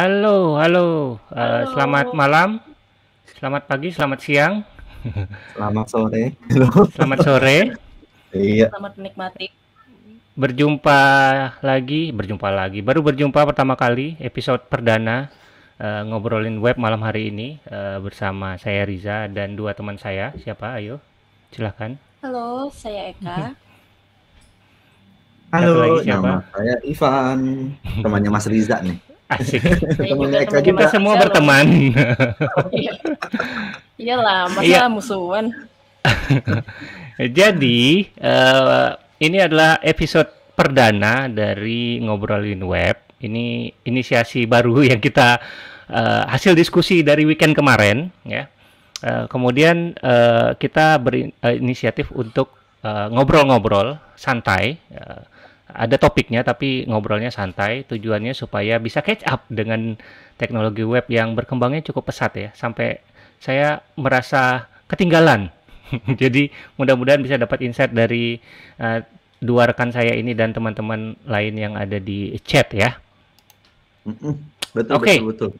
Halo, halo. Eh, Halo. selamat malam, selamat pagi, selamat siang, Selamat sore. selamat sore. Iya. Selamat menikmati. Berjumpa lagi, berjumpa lagi. Baru berjumpa pertama kali episode perdana eh, ngobrolin web malam hari ini eh, bersama saya Riza dan dua teman saya. Siapa? Ayo, silahkan. Halo, saya Eka. Satu Halo, lagi siapa? nama saya Ivan, temannya Mas Riza nih. Asik. Eka temannya Kita semua berteman. Iya. Iyalah, masa Iya. musuhan? Jadi, eh, ini adalah episode perdana dari ngobrolin web. Ini inisiasi baru yang kita eh, hasil diskusi dari weekend kemarin, ya. Eh, kemudian eh, kita berinisiatif untuk eh, ngobrol-ngobrol santai. Eh, ada topiknya, tapi ngobrolnya santai. Tujuannya supaya bisa catch up dengan teknologi web yang berkembangnya cukup pesat ya, sampai saya merasa ketinggalan. Jadi mudah-mudahan bisa dapat insight dari uh, dua rekan saya ini dan teman-teman lain yang ada di chat ya. Betul, Oke. betul, betul.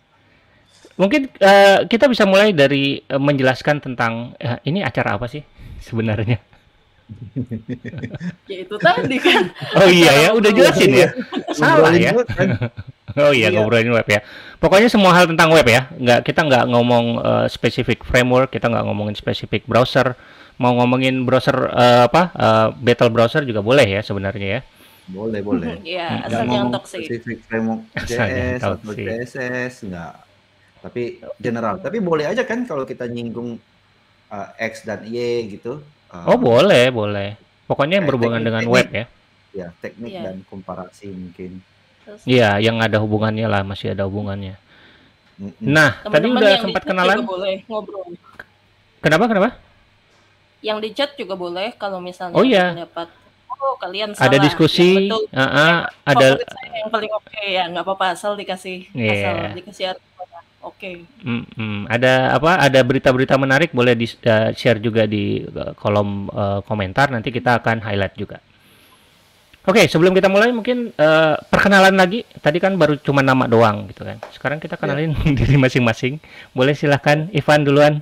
Mungkin uh, kita bisa mulai dari uh, menjelaskan tentang uh, ini acara apa sih sebenarnya? Ya itu tadi kan. Oh iya ya, udah jelasin ya. Salah Ngobrolin ya. kan? Oh iya, Iya. ngobrolin web ya. Pokoknya semua hal tentang web ya. Nggak kita nggak ngomong uh, spesifik framework, kita nggak ngomongin spesifik browser. Mau ngomongin browser uh, apa? uh, battle browser juga boleh ya sebenarnya ya. Boleh, boleh. Ya, Nggak asal jangan toxic. spesifik framework JS atau. CSS, enggak. Tapi general. Tapi boleh aja kan kalau kita nyinggung uh, X dan Y gitu. Uh, Oh boleh, boleh. Pokoknya yang Kayak berhubungan dengan teknik-teknik. web ya. Ya, teknik Iya. dan komparasi mungkin. Iya, yang ada hubungannya lah, masih ada hubungannya. Nah, tadi teman-teman udah yang sempat kenalan. boleh ngobrol. Kenapa? Kenapa? Yang di chat juga boleh kalau misalnya Oh, iya. pendapat oh kalian salah. Ada diskusi, Yang betul. ah, ah, ada yang paling oke ya, nggak apa-apa asal dikasih Iya. asal dikasih argumennya. Oke. Mm, mm. ada apa? Ada berita-berita menarik boleh di eh, share juga di eh, kolom eh, komentar. Nanti kita akan highlight juga. Oke, sebelum kita mulai mungkin eh, perkenalan lagi. Tadi kan baru cuma nama doang gitu kan. Sekarang kita kenalin diri masing-masing. Boleh silahkan Ivan duluan.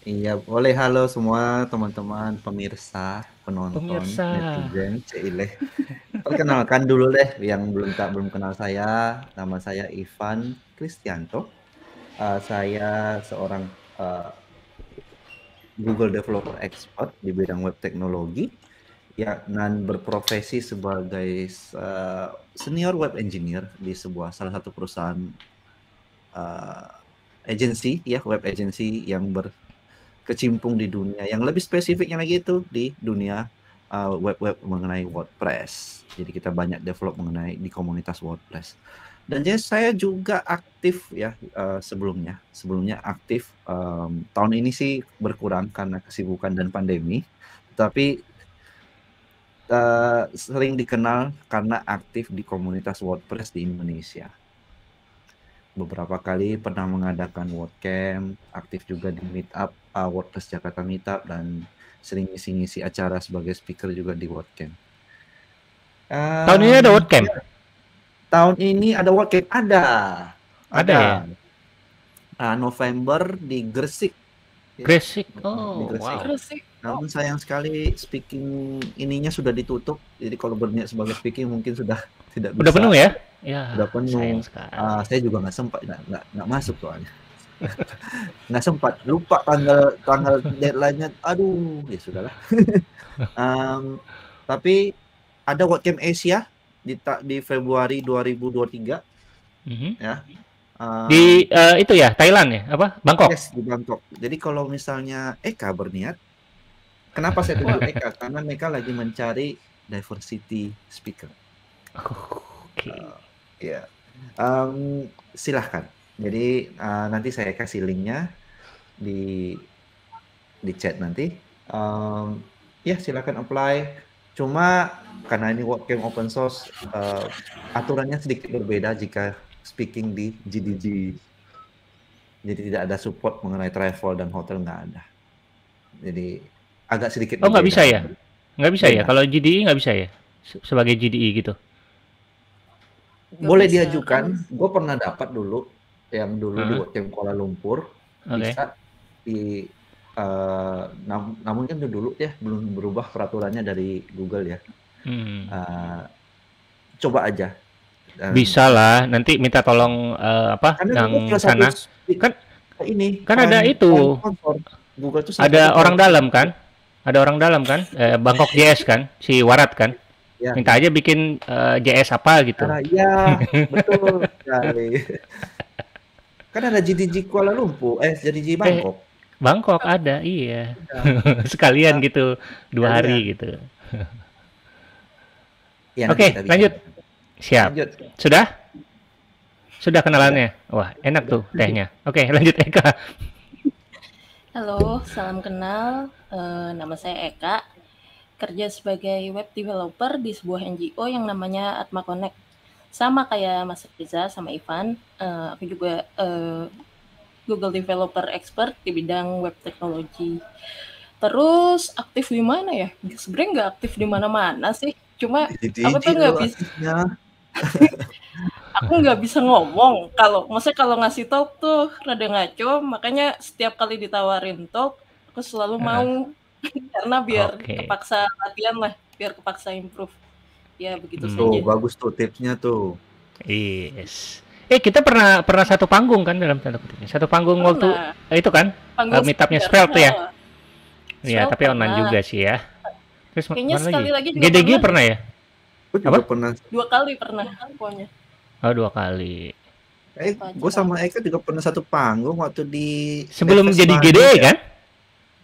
Iya, boleh halo semua teman-teman pemirsa, penonton, Pemirsa. netizen, Cile. Perkenalkan dulu deh yang belum tak belum kenal saya. Nama saya Ivan Kristianto. Uh, saya seorang uh, Google Developer Expert di bidang web teknologi ya dan berprofesi sebagai uh, senior web engineer di sebuah salah satu perusahaan uh, agency ya web agency yang berkecimpung di dunia yang lebih spesifiknya lagi itu di dunia uh, web-web mengenai WordPress. Jadi kita banyak develop mengenai di komunitas WordPress. Dan jadi saya juga aktif ya uh, sebelumnya. Sebelumnya aktif um, tahun ini sih berkurang karena kesibukan dan pandemi. Tapi uh, sering dikenal karena aktif di komunitas WordPress di Indonesia beberapa kali pernah mengadakan WordCamp, aktif juga di Meetup, uh, WordPress Jakarta Meetup dan sering ngisi-ngisi acara sebagai speaker juga di WordCamp. Tahun ini ada WordCamp. Tahun ini ada WordCamp ada. Ada ya? Ah, November di Gresik. Ya, Gresik. di Oh, Gresik. wow. Terus sih Namun sayang sekali speaking ininya sudah ditutup. Jadi kalau berniat sebagai speaking mungkin sudah tidak bisa. Udah penuh ya? Ya, Udah penuh. sayang sekali. Ah, saya juga nggak sempat nggak nggak masuk soalnya nggak sempat lupa tanggal tanggal deadline-nya aduh ya sudahlah Em, tapi ada WordCamp Asia di di Februari 2023 Mhm. ya Em, Di eh, itu ya, Thailand ya? Apa? Bangkok. yes di Bangkok jadi kalau misalnya Eka berniat kenapa saya tunjuk Eka karena mereka lagi mencari diversity speaker Oke. Ya, Em, silahkan. Jadi eh, nanti saya kasih linknya di di chat nanti. Em, ya silakan apply. Cuma karena ini WordCamp open source, eh, aturannya sedikit berbeda jika speaking di GDG. Jadi tidak ada support mengenai travel dan hotel nggak ada. Jadi agak sedikit. Oh, nggak bisa ya? Nggak bisa ya? Beda. Kalau GDI nggak bisa ya? Se- Sebagai GDI gitu. Nggak boleh bisa, diajukan. kan Gue pernah dapat dulu yang dulu di Heeh. WordCamp Kuala Lumpur Oke. bisa di eh, nam- namun kan dulu ya belum berubah peraturannya dari Google ya. Hmm. Eh, coba aja. Dan- Bisa lah, nanti minta tolong eh, apa Karena yang sana. Kan- ini kan ada itu. Google tuh Ada orang dalam kan? Ada orang dalam kan? Eh, Bangkok JS kan? Si Warat kan? Ya. Minta aja bikin eh, JS apa gitu. Ah, iya, betul sekali. kan ada GDG Kuala Lumpur, eh GDG Bangkok. Bangkok ada, iya. Sekalian gitu, dua hari gitu. Ya, Oke, bikin. lanjut. Siap. Lanjut. Sudah? Sudah kenalannya? Wah, enak tuh tehnya. Oke, lanjut Eka. Halo, salam kenal. Eh, nama saya Eka. Kerja sebagai web developer di sebuah NGO yang namanya Atma Connect. Sama kayak Mas Riza sama Ivan, eh, aku juga eh, Google Developer Expert di bidang web teknologi. Terus aktif di mana ya? Sebenarnya nggak aktif di mana-mana sih. Cuma GDG Aku tuh nggak bisa. aku nggak bisa ngomong kalau maksudnya kalau ngasih talk tuh rada ngaco makanya setiap kali ditawarin talk aku selalu mau karena biar Oke. kepaksa latihan lah biar kepaksa improve ya begitu Hmm. Tuh, saja bagus tuh tipsnya tuh. Yes. Eh, kita pernah pernah satu panggung kan dalam tanda kutip. Satu panggung waktu Pernah. eh, itu kan? Panggung eh, meetupnya sebentar. Spelt ya? Iya, tapi online pernah. juga sih ya. Terus Kayaknya mana sekali lagi? lagi GDG pernah. pernah ya? Gue juga Apa? pernah. dua kali pernah pokoknya Oh, dua kali. Eh, gue sama Eka juga pernah satu panggung waktu di Sebelum jadi GDE ya. kan?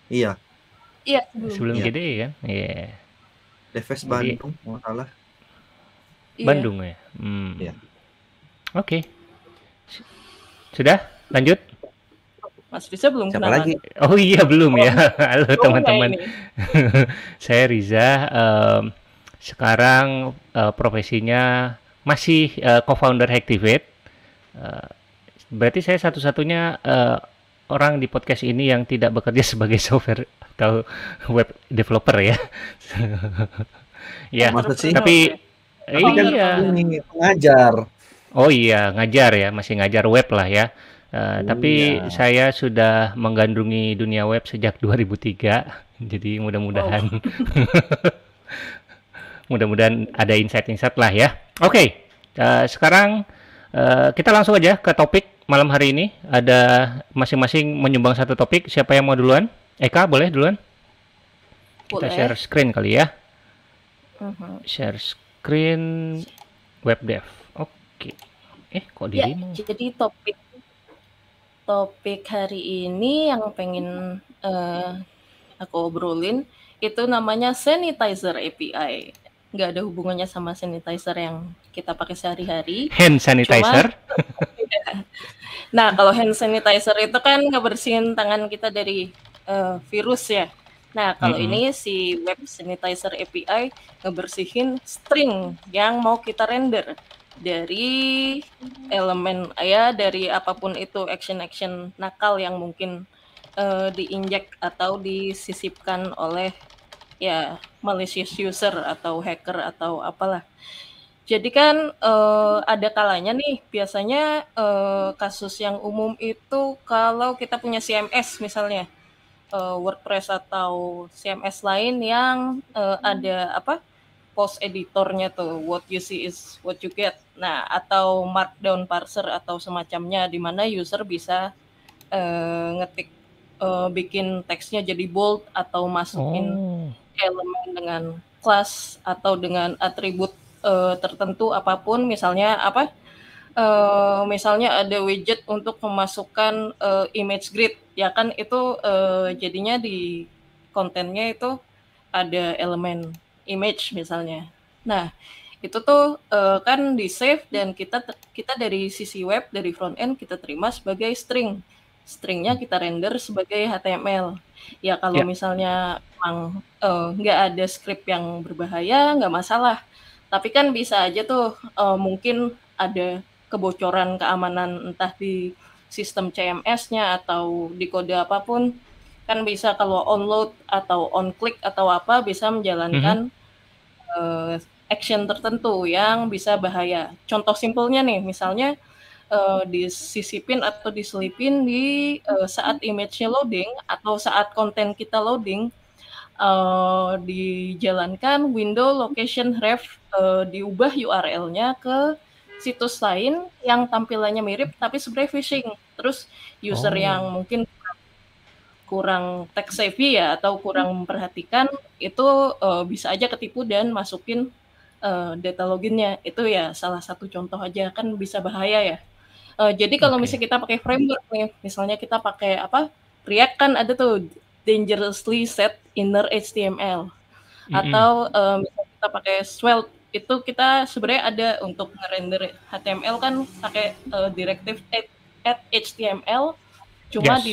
Iya, iya sebelum Sebelum Iya. GDE kan? Iya. Deves Jadi- Bandung, nggak salah. Iya. Bandung ya. Hmm. Iya. Oke. S- Sudah? Lanjut? Mas Riza belum Siapa kenalan. lagi? Oh iya belum ya. Halo Oh, teman-teman. ini. Saya Riza. em, sekarang eh, profesinya masih eh, co-founder Hacktivate. Eh, berarti saya satu-satunya eh, orang di podcast ini yang tidak bekerja sebagai software atau web developer ya. ya. Maksud sih? Tapi kan iya. ini pengajar. Oh iya, ngajar ya, masih ngajar web lah ya. Tapi Iya. saya sudah menggandrungi dunia web sejak 2003, jadi mudah-mudahan mudah-mudahan ada insight-insight lah ya. Oke, eh, sekarang eh, kita langsung aja ke topik malam hari ini. Ada masing-masing menyumbang satu topik. Siapa yang mau duluan? Eka, boleh duluan? Kita Boleh. share screen kali ya. Mhm. Share screen web dev. Oke. Eh, kok Ya, dirimu? jadi topik topik hari ini yang pengen eh, aku obrolin itu namanya sanitizer API. Nggak ada hubungannya sama sanitizer yang kita pakai sehari-hari. Hand sanitizer. Nah, kalau hand sanitizer itu kan ngebersihin tangan kita dari eh, virus ya. Nah, kalau Mm-mm. ini si web sanitizer API ngebersihin string yang mau kita render dari elemen ya dari apa pun itu action-action nakal yang mungkin eh, diinjek atau disisipkan oleh ya malicious user atau hacker atau apalah. Jadi kan eh, ada kalanya nih biasanya eh, kasus yang umum itu kalau kita punya CMS misalnya eh, WordPress atau CMS lain yang eh, ada apa post editornya tuh what you see is what you get. Nah atau markdown parser atau semacamnya di mana user bisa eh, ngetik eh, bikin teksnya jadi bold atau masukin Oh. elemen dengan kelas atau dengan atribut eh, tertentu apa pun misalnya apa eh, misalnya ada widget untuk memasukkan eh, image grid ya kan itu eh, jadinya di kontennya itu ada elemen image misalnya. Nah itu tuh eh, kan di save dan kita kita dari sisi web dari front end kita terima sebagai string. Stringnya kita render sebagai HTML ya kalau Ya. misalnya emang eh, nggak ada script yang berbahaya nggak masalah. Tapi kan bisa aja tuh eh, mungkin ada kebocoran keamanan entah di sistem CMS-nya atau di kode apa pun kan bisa kalau onload atau on click atau apa bisa menjalankan eh, action tertentu yang bisa bahaya. Contoh simpelnya nih, misalnya uh, disisipin atau diselipin di uh, saat image-nya loading atau saat konten kita loading uh, dijalankan window location ref uh, diubah URL-nya ke situs lain yang tampilannya mirip tapi sebenarnya phishing. Terus user oh. yang mungkin kurang tech savvy ya atau kurang memperhatikan itu uh, bisa aja ketipu dan masukin uh, data loginnya. Itu ya salah satu contoh aja kan bisa bahaya ya. Uh, jadi kalau okay. misalnya kita pakai framework nih, misalnya kita pakai apa React kan ada tuh dangerously set inner HTML mm-hmm. atau um, misalnya kita pakai Svelte itu kita sebenarnya ada untuk ngerender HTML kan pakai uh, directive at, at HTML cuma yes. di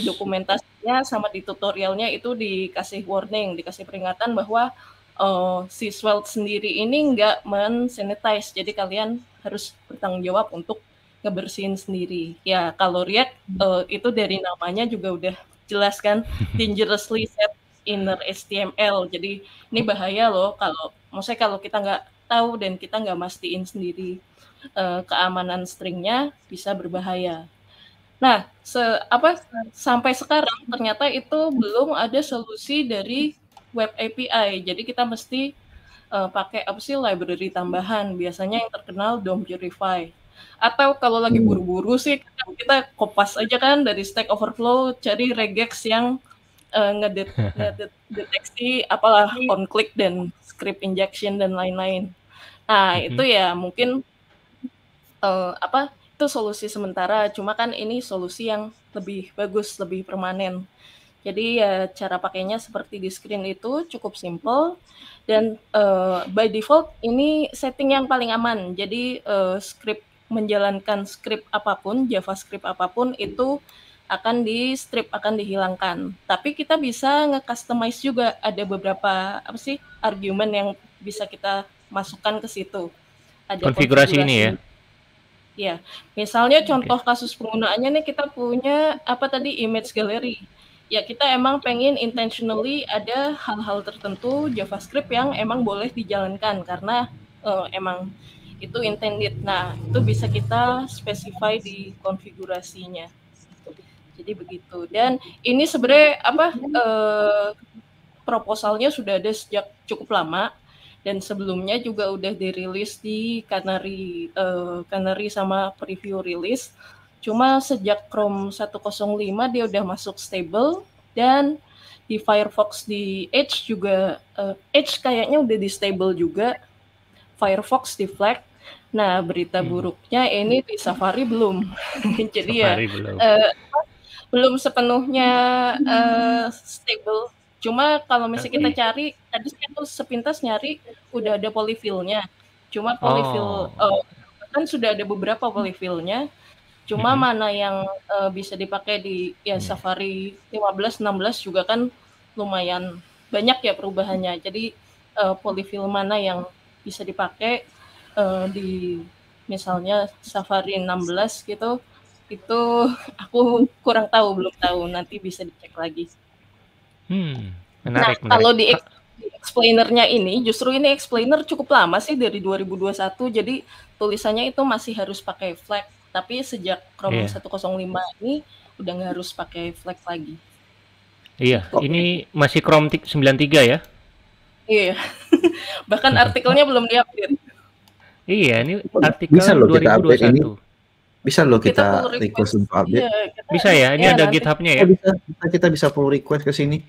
dokumentasinya sama di tutorialnya itu dikasih warning dikasih peringatan bahwa uh, si Svelte sendiri ini nggak men-sanitize jadi kalian harus bertanggung jawab untuk ngebersihin sendiri. Ya kalau React uh, itu dari namanya juga udah jelas kan dangerously set inner HTML. Jadi ini bahaya loh kalau maksudnya kalau kita nggak tahu dan kita nggak mastiin sendiri uh, keamanan stringnya bisa berbahaya. Nah, se apa sampai sekarang ternyata itu belum ada solusi dari web API. Jadi kita mesti uh, pakai apa sih library tambahan. Biasanya yang terkenal DOM Purify atau kalau lagi hmm. buru-buru sih kita kopas aja kan dari Stack Overflow cari regex yang uh, ngedet ngedeteksi apalah on click dan script injection dan lain-lain. Nah, mm-hmm. itu ya mungkin uh, apa itu solusi sementara cuma kan ini solusi yang lebih bagus, lebih permanen. Jadi ya cara pakainya seperti di screen itu cukup simple dan uh, by default ini setting yang paling aman. Jadi uh, script menjalankan script apa pun, JavaScript apa pun itu akan di strip akan dihilangkan. Tapi kita bisa nge-customize juga ada beberapa apa sih argumen yang bisa kita masukkan ke situ. Ada konfigurasi, konfigurasi ini ya. Ya, misalnya contoh kasus penggunaannya nih kita punya apa tadi image gallery. Ya kita emang pengen intentionally ada hal-hal tertentu JavaScript yang emang boleh dijalankan karena uh, emang itu intended. Nah, itu bisa kita specify di konfigurasinya. Jadi begitu. Dan ini sebenarnya apa eh, proposalnya sudah ada sejak cukup lama dan sebelumnya juga udah dirilis di Canary eh, Canary sama preview rilis. Cuma sejak Chrome 105 dia udah masuk stable dan di Firefox di Edge juga uh, Edge kayaknya udah di stable juga Firefox di flag Nah, berita hmm. buruknya ini di Safari belum. Jadi ya, Safari ya belum. Uh, belum sepenuhnya uh, stable. Cuma kalau misalnya kita cari, tadi saya tuh sepintas nyari udah ada polyfill-nya. Cuma polyfill oh. uh, kan sudah ada beberapa polyfill-nya. Cuma hmm. mana yang uh, bisa dipakai di ya hmm. Safari 15 16 juga kan lumayan banyak ya perubahannya. Jadi uh, polyfill mana yang bisa dipakai uh, di misalnya Safari 16 gitu itu aku kurang tahu belum tahu nanti bisa dicek lagi. Hmm, menarik. Nah menarik. kalau di, explainernya ini justru ini explainer cukup lama sih dari 2021 jadi tulisannya itu masih harus pakai flag tapi sejak Chrome yeah. 105 ini udah nggak harus pakai flag lagi. Iya, okay. ini masih Chrome 93 ya? Iya. Bahkan artikelnya belum diupdate. Iya, ini artikel bisa loh 2021. Kita update ini. Bisa loh kita, kita request untuk update. Iya, kita, bisa ya, ini ya, ada GitHub-nya ya. Bisa, bisa, kita bisa pull request ke sini.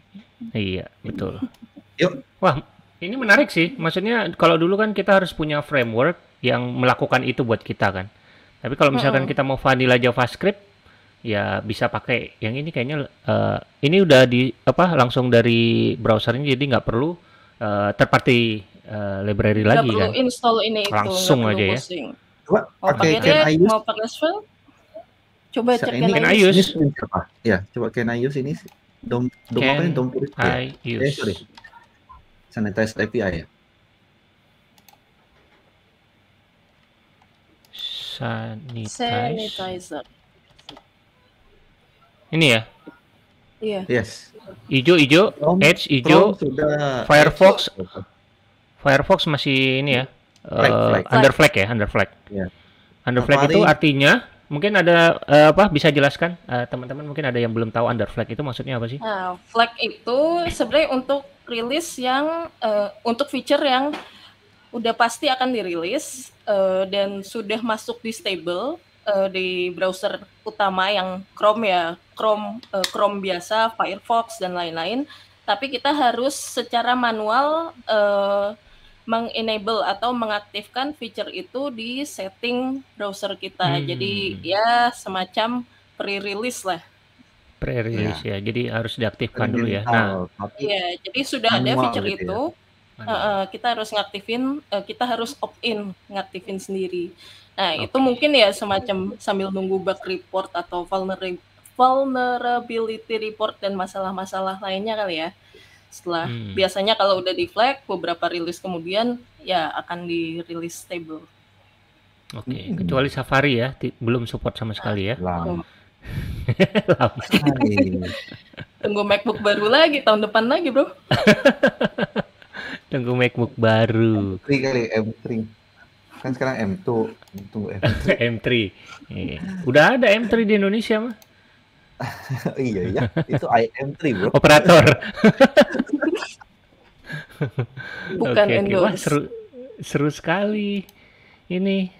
Iya, betul. Yuk. Wah, ini menarik sih. Maksudnya kalau dulu kan kita harus punya framework yang melakukan itu buat kita kan. Tapi kalau misalkan -hmm. kita mau vanilla JavaScript, ya bisa pakai yang ini kayaknya uh, ini udah di apa langsung dari browsernya jadi nggak perlu uh, third party uh, library Nggak lagi perlu kan. install ini itu, Langsung aja ya. pusing. Coba Mau pakai pakai Can I use? mau pakai Svelte, coba cek ini Can I use. ini screen apa? Ya, coba Can I use ini dom dom apa ini Can dom purify ya? I Eh use? sorry, sanitize API ya. Sanitize. Sanitizer. Ini ya. Iya. Yes. Ijo ijo, Edge ijo, Firefox. Firefox masih ini ya. Flag, eh, flag. under flag ya, under flag. Iya. Under flag itu artinya mungkin ada eh, apa bisa jelaskan Eh, teman-teman mungkin ada yang belum tahu under flag itu maksudnya apa sih? Nah, flag itu sebenarnya untuk rilis yang eh, untuk feature yang udah pasti akan dirilis eh, dan sudah masuk di stable eh, di browser utama yang Chrome ya, Chrome eh, Chrome biasa, Firefox dan lain-lain. Tapi kita harus secara manual eh, mengenable atau mengaktifkan feature itu di setting browser kita. Hmm. Jadi ya semacam pre-release lah. Pre-release ya. Jadi harus diaktifkan dulu ya. Nah, Iya, jadi sudah ada feature gitu ya? itu. eh, eh, kita harus ngaktifin, eh, kita harus opt-in, ngaktifin sendiri. Nah, itu Oke. mungkin ya semacam sambil nunggu bug report atau vulnera- vulnerability report dan masalah-masalah lainnya kali ya. Setelah Hmm. biasanya kalau udah di flag beberapa rilis kemudian ya akan dirilis stable. Oke, Hmm. kecuali Safari ya, belum support sama sekali ya. lama. Tunggu MacBook baru lagi tahun depan lagi, Bro. Tunggu MacBook baru M3 kali M3 kan sekarang M2 tunggu M3 M3. Iya. Udah ada M3 di Indonesia mah. iya ya itu IM3 bro Operator. Bukan. Wah, endorse. seru seru sekali ini.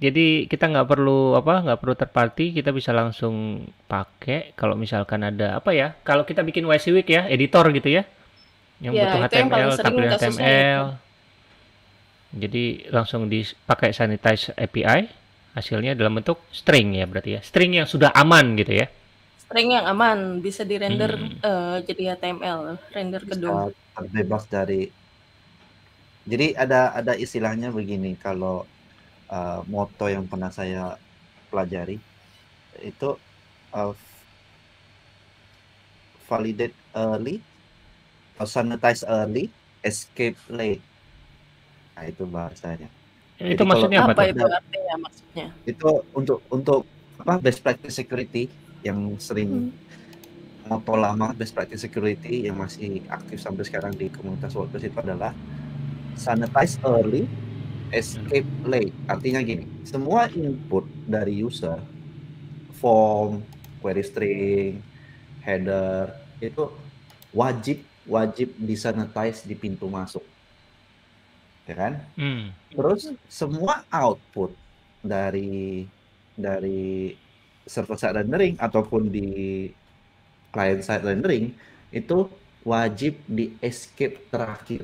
Jadi kita nggak perlu apa nggak perlu third party, kita bisa langsung pakai kalau misalkan ada apa ya? Kalau kita bikin YC Week ya, editor gitu ya, yang Ya, butuh yang HTML, sering tampilan HTML. Jadi langsung dipakai sanitize API, hasilnya dalam bentuk string ya berarti ya, string yang sudah aman gitu ya. String yang aman bisa di-render Hmm. eh, jadi HTML, render ke DOM. bisa terbebas dari jadi ada ada istilahnya begini kalau uh, moto yang pernah saya pelajari itu uh, validate early or sanitize early escape late nah itu bahasanya Itu maksudnya apa, Apa itu artinya maksudnya? itu untuk untuk apa best practice security yang sering moto lama best practice security yang masih aktif sampai sekarang di komunitas WordPress itu adalah sanitize early, escape late. Artinya gini, semua input dari user, form, query string, header itu wajib wajib disanitize di pintu masuk, ya kan? Hmm. Terus semua output dari dari server side rendering ataupun di client side rendering itu wajib di escape terakhir.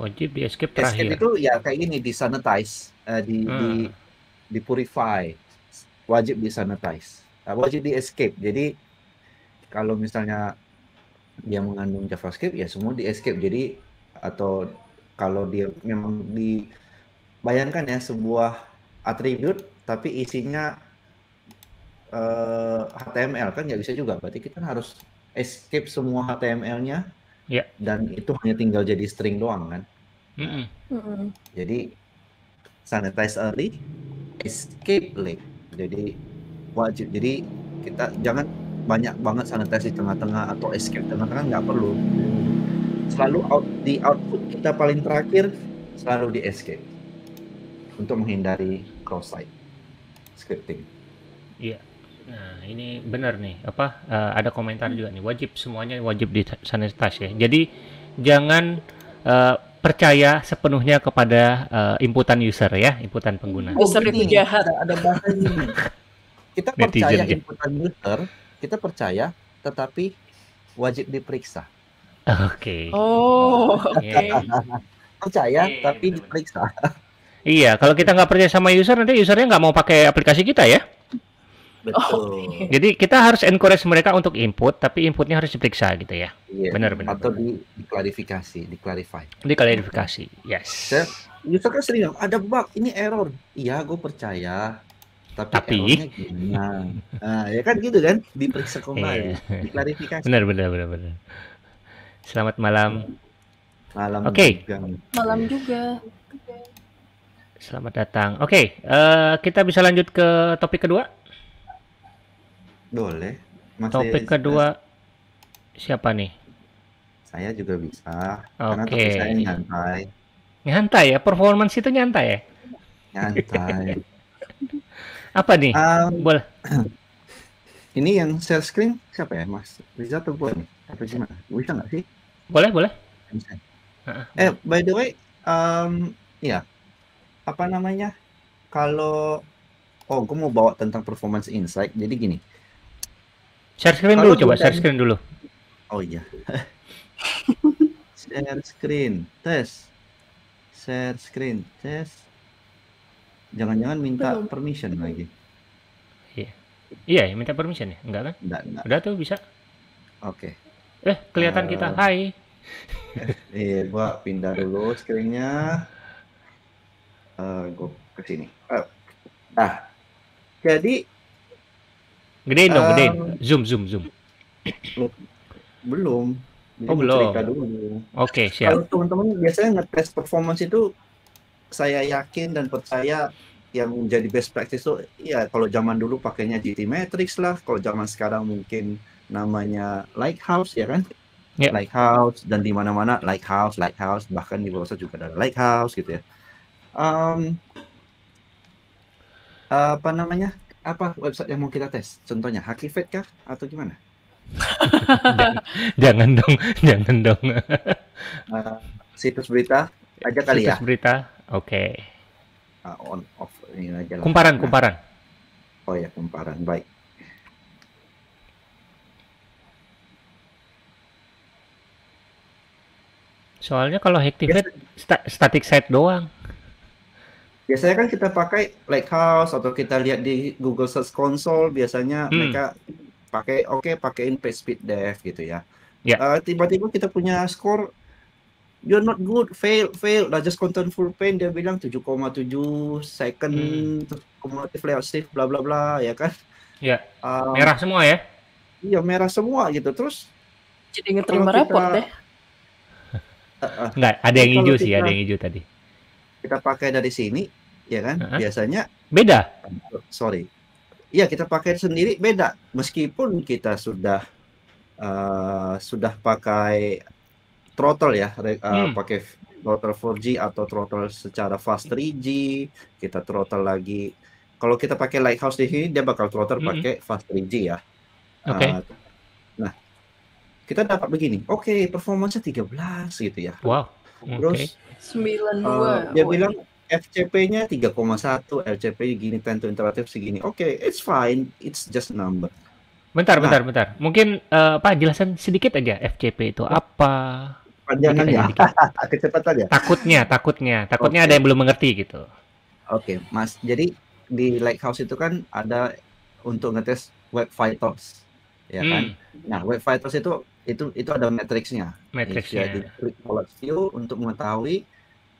Wajib di escape Escape terakhir. itu ya kayak gini di sanitize, eh, di di Hmm. di purify, wajib di sanitize, Eh, wajib di escape. Jadi kalau misalnya dia mengandung JavaScript ya semua di escape. Jadi atau kalau dia memang di bayangkan ya sebuah atribut tapi isinya eh, HTML kan nggak bisa juga. Berarti kita harus escape semua HTML-nya. Ya. Dan itu hanya tinggal jadi string doang kan. Mm-mm. Mm-mm. Jadi sanitize early, escape late. Jadi wajib. Jadi kita jangan banyak banget sanitize di tengah-tengah atau escape di tengah-tengah nggak perlu. Selalu out di output kita paling terakhir selalu di escape untuk menghindari cross site scripting. Nah, ini benar nih. Apa eh, ada komentar juga nih. Wajib semuanya wajib di sanitize ya. Jadi jangan eh, percaya sepenuhnya kepada eh, inputan user ya, inputan pengguna. User itu jahat. Ada, ada bahasa gini. Kita Netizen percaya ya. inputan user, kita percaya, tetapi wajib diperiksa. Oke. Oh, oke. Iya. Percaya, Iya, tapi diperiksa. Iya, kalau kita nggak percaya sama user, nanti usernya nggak mau pakai aplikasi kita ya. Betul. Jadi kita harus encourage mereka untuk input, tapi inputnya harus diperiksa gitu ya. Iya. Benar, benar, Atau benar. di, diklarifikasi, diklarify. Di klarifikasi. Yes. Saya- User kan sering ada bug, ini error. Iya, gue percaya. Tapi, Tapi? errornya gimana? Nah, ya kan gitu kan? Diperiksa kembali, Iya. diklarifikasi. Benar, benar, benar, benar. Selamat malam. Malam Oke. juga. Malam juga. Selamat datang. Oke, eh, kita bisa lanjut ke topik kedua. Boleh. Mas Topik kedua siapa nih? Saya juga bisa. Karena Oke. topik saya nyantai. Nyantai ya, performance itu nyantai ya? Nyantai. Apa nih? Um, Boleh. ini yang share screen siapa ya, Mas? Riza atau nih? Atau gimana? Bisa nggak sih? Boleh, boleh. Bisa. Eh, by the way, um, ya, apa namanya? Kalau, oh, gue mau bawa tentang performance insight. Jadi gini, Share screen Kalau dulu coba, share screen dulu. oh iya, share screen, tes, share screen, tes. Jangan-jangan minta Belum. permission lagi? Iya, ya, minta permission ya? Enggak kan? Enggak, enggak. Udah tuh bisa. Oke. Eh, kelihatan Eh. kita. Hai. Iya, gua pindah dulu screen-nya. Eh, gua ke sini. Eh, Nah, jadi Gedein dong, Um, gedein. Zoom, zoom, zoom. belum. Jadi Oh, belum. Oke, siap. Kalau teman-teman biasanya ngetes performance itu saya yakin dan percaya yang menjadi best practice itu ya kalau zaman dulu pakainya GT Matrix lah, kalau zaman sekarang mungkin namanya Lighthouse ya kan? Ya. Lighthouse dan di mana-mana Lighthouse, Lighthouse bahkan di Borsa juga ada Lighthouse gitu ya. Um, apa namanya? Apa website yang mau kita tes? Contohnya Hakivet kah atau gimana? Jangan dong, jangan dong. Uh, situs berita aja kali ya. Situs berita. Oke. Uh, on off ini aja. Kumparan, Nah, kumparan. Oh ya, kumparan. Baik. Soalnya kalau Activate sta- static site doang. Biasanya kan kita pakai Lighthouse atau kita lihat di Google Search Console, biasanya Hmm. mereka pakai oke pakein page speed dev gitu ya. Ya. Eh, tiba-tiba kita punya skor you're not good, fail, fail, largest content full pane dia bilang 7,7 second Hmm. cumulative layout shift bla bla bla ya kan. Ya. Um, Merah semua ya? Iya merah semua gitu. Terus Jadi ngeterima raport deh. eh, eh, Enggak, ada yang hijau sih, ada yang hijau tadi. Kita pakai dari sini ya kan. Uh-huh. Biasanya Beda. sorry. Iya kita pakai sendiri beda. Meskipun kita sudah eh, sudah pakai throttle ya, eh, Hmm. pakai throttle 4G atau throttle secara fast 3G, kita throttle lagi. Kalau kita pakai Lighthouse di sini dia bakal throttle Mm-mm. pakai fast 3G ya. Oke. Eh, nah, kita dapat begini. Oke, performance-nya 13 gitu ya. Wow. Terus Oke. 92. Eh, dia Oh, bilang FCP-nya 3,1, LCP gini, time to interaktif segini. Oke, it's fine, it's just a number. Bentar, Nah. bentar, bentar. Mungkin eh, Pak jelasan sedikit aja FCP itu apa? Panjangannya, Dikit aja, kecepatan ya. Takutnya, takutnya, takutnya Oke. ada yang belum mengerti gitu. Oke, Mas. Jadi di Lighthouse itu kan ada untuk ngetes web vitals, ya kan? Hmm, Nah, web vitals itu itu itu ada matriksnya. matriksnya. Diklik Wallet view untuk mengetahui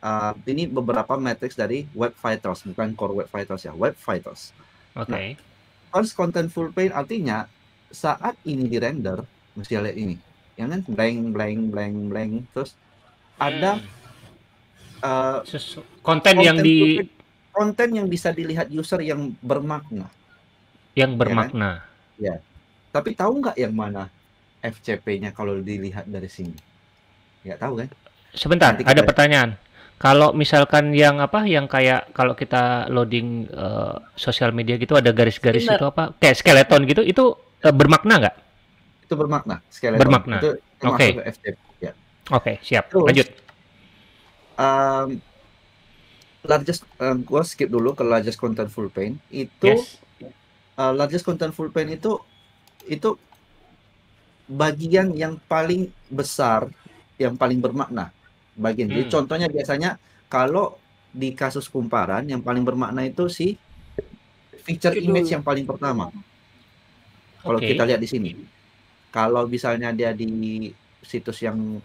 uh, ini beberapa matriks dari web vitals, bukan core web vitals ya, web vitals. Oke. First content full pane artinya saat ini di render mesti lihat ini ya kan blank blank blank blank terus ada Hmm. uh, Sesu- konten yang di konten yang bisa dilihat user yang bermakna yang kan? bermakna. tapi tahu nggak yang mana FCP-nya kalau dilihat dari sini nggak tahu kan Sebentar, Nanti ada kita- pertanyaan. Kalau misalkan yang apa, yang kayak kalau kita loading eh, sosial media gitu ada garis-garis itu apa, kayak skeleton gitu, itu eh, bermakna nggak? itu bermakna skeleton Bermakna. itu termasuk Oke. ke FCP ya Oke, siap. Terus, Lanjut. um, largest um, gua skip dulu ke largest content full pane itu Yes. uh, largest content full pane itu itu bagian yang paling besar yang paling bermakna. Bagian jadi Hmm. contohnya biasanya kalau di kasus kumparan yang paling bermakna itu si feature image yang paling pertama. Kalau kita lihat di sini. Kalau misalnya dia di situs yang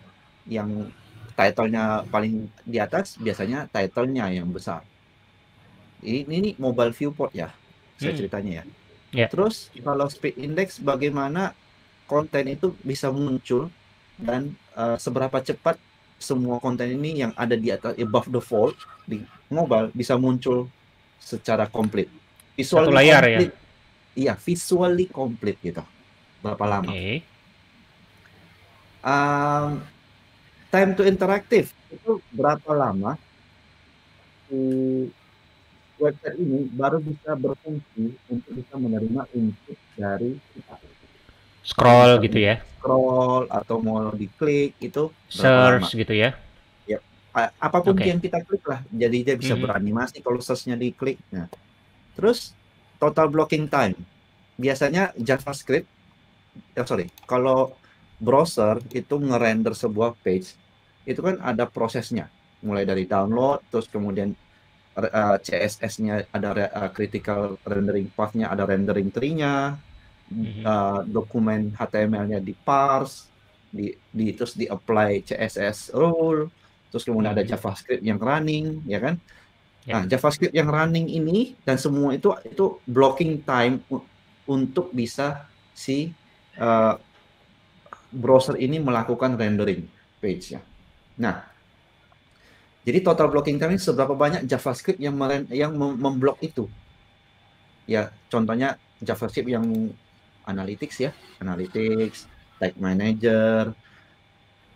yang title-nya paling di atas biasanya title-nya yang besar. Ini ini mobile viewport ya saya Hmm. ceritanya ya. Ya. terus kalau speed index bagaimana konten itu bisa muncul dan uh, seberapa cepat semua konten ini yang ada di atas above the fold di mobile bisa muncul secara komplit visually Satu layar ya? complete. iya visually complete gitu berapa lama Oke. Um, time to interactive itu berapa lama si website ini baru bisa berfungsi untuk bisa menerima input dari kita. Scroll gitu ya, Scroll atau mau diklik itu lama. search gitu ya. A- apa pun Oke. yang kita klik lah jadi dia bisa Mhm. beranimasi kalau searchnya diklik nah terus total blocking time biasanya JavaScript ya sorry kalau browser itu ngerender sebuah page itu kan ada prosesnya mulai dari download terus kemudian uh, CSS-nya ada uh, critical rendering path-nya ada rendering tree-nya Mhm. uh, dokumen HTML-nya di parse di, di terus di apply CSS rule terus kemudian ada Mhm. JavaScript yang running ya kan Ya. nah JavaScript yang running ini dan semua itu itu blocking time untuk bisa si uh, browser ini melakukan rendering page-nya nah jadi total blocking time ini seberapa banyak JavaScript yang meren, yang mem- memblok itu ya contohnya JavaScript yang analytics ya analytics tag manager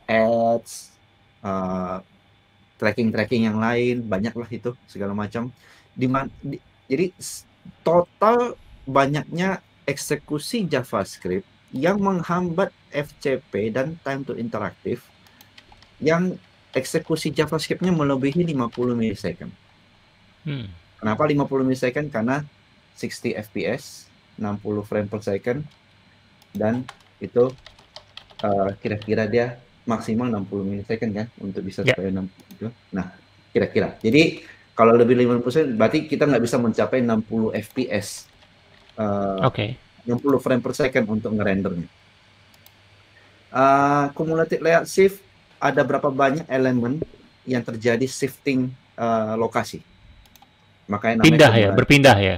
ads uh, tracking-tracking yang lain banyaklah itu segala macam di, di jadi total banyaknya eksekusi JavaScript yang menghambat FCP dan time to interactive yang eksekusi JavaScript-nya melebihi 50 millisecond. Hmm. Kenapa 50 millisecond? Karena 60 fps, 60 frame per second, dan itu uh, kira-kira dia maksimal 60 millisecond kan untuk bisa Ya. sampai 60 itu. Nah, kira-kira. Jadi kalau lebih 50% berarti kita nggak bisa mencapai 60 fps. Uh, Oke. 60 frame per second untuk ngerendernya. Uh, cumulative layout shift ada berapa banyak elemen yang terjadi shifting uh, lokasi. Makanya Pindah ya, berpindah ya.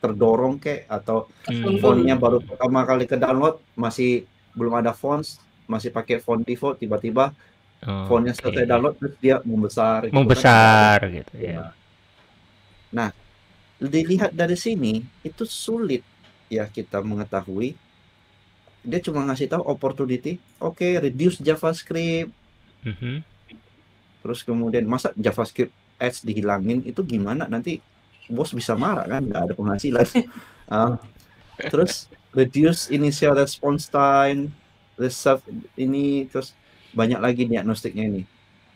Terdorong kek atau Hmm. fontnya baru pertama kali ke download masih belum ada fonts masih pakai font default tiba-tiba Oh, fontnya oke. selesai download terus dia membesar gitu kan. Membesar gitu ya. Nah, dilihat dari sini itu sulit ya kita mengetahui dia cuma ngasih tahu opportunity oke reduce JavaScript Mhm. terus kemudian masa JavaScript ads dihilangin itu gimana nanti bos bisa marah kan? Nggak ada penghasilan. Ah, terus reduce initial response time reserve ini terus banyak lagi diagnostiknya ini.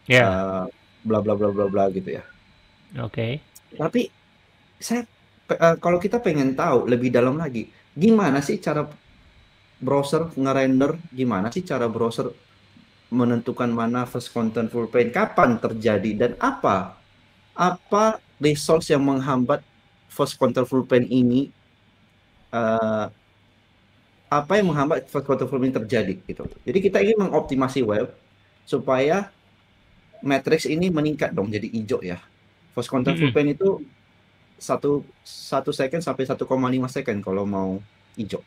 Ya, Ah, bla bla bla bla bla gitu ya. Oke. tapi saya eh, kalau kita pengen tahu lebih dalam lagi gimana sih cara browser ngerender? Gimana sih cara browser menentukan mana first content full page kapan terjadi dan apa? Apa resource yang menghambat first content full page ini eh, apa yang menghambat first content full page terjadi gitu jadi kita ingin mengoptimasi web supaya matrix ini meningkat dong jadi hijau ya first full Mm-mm. page itu satu satu second sampai 1,5 second kalau mau hijau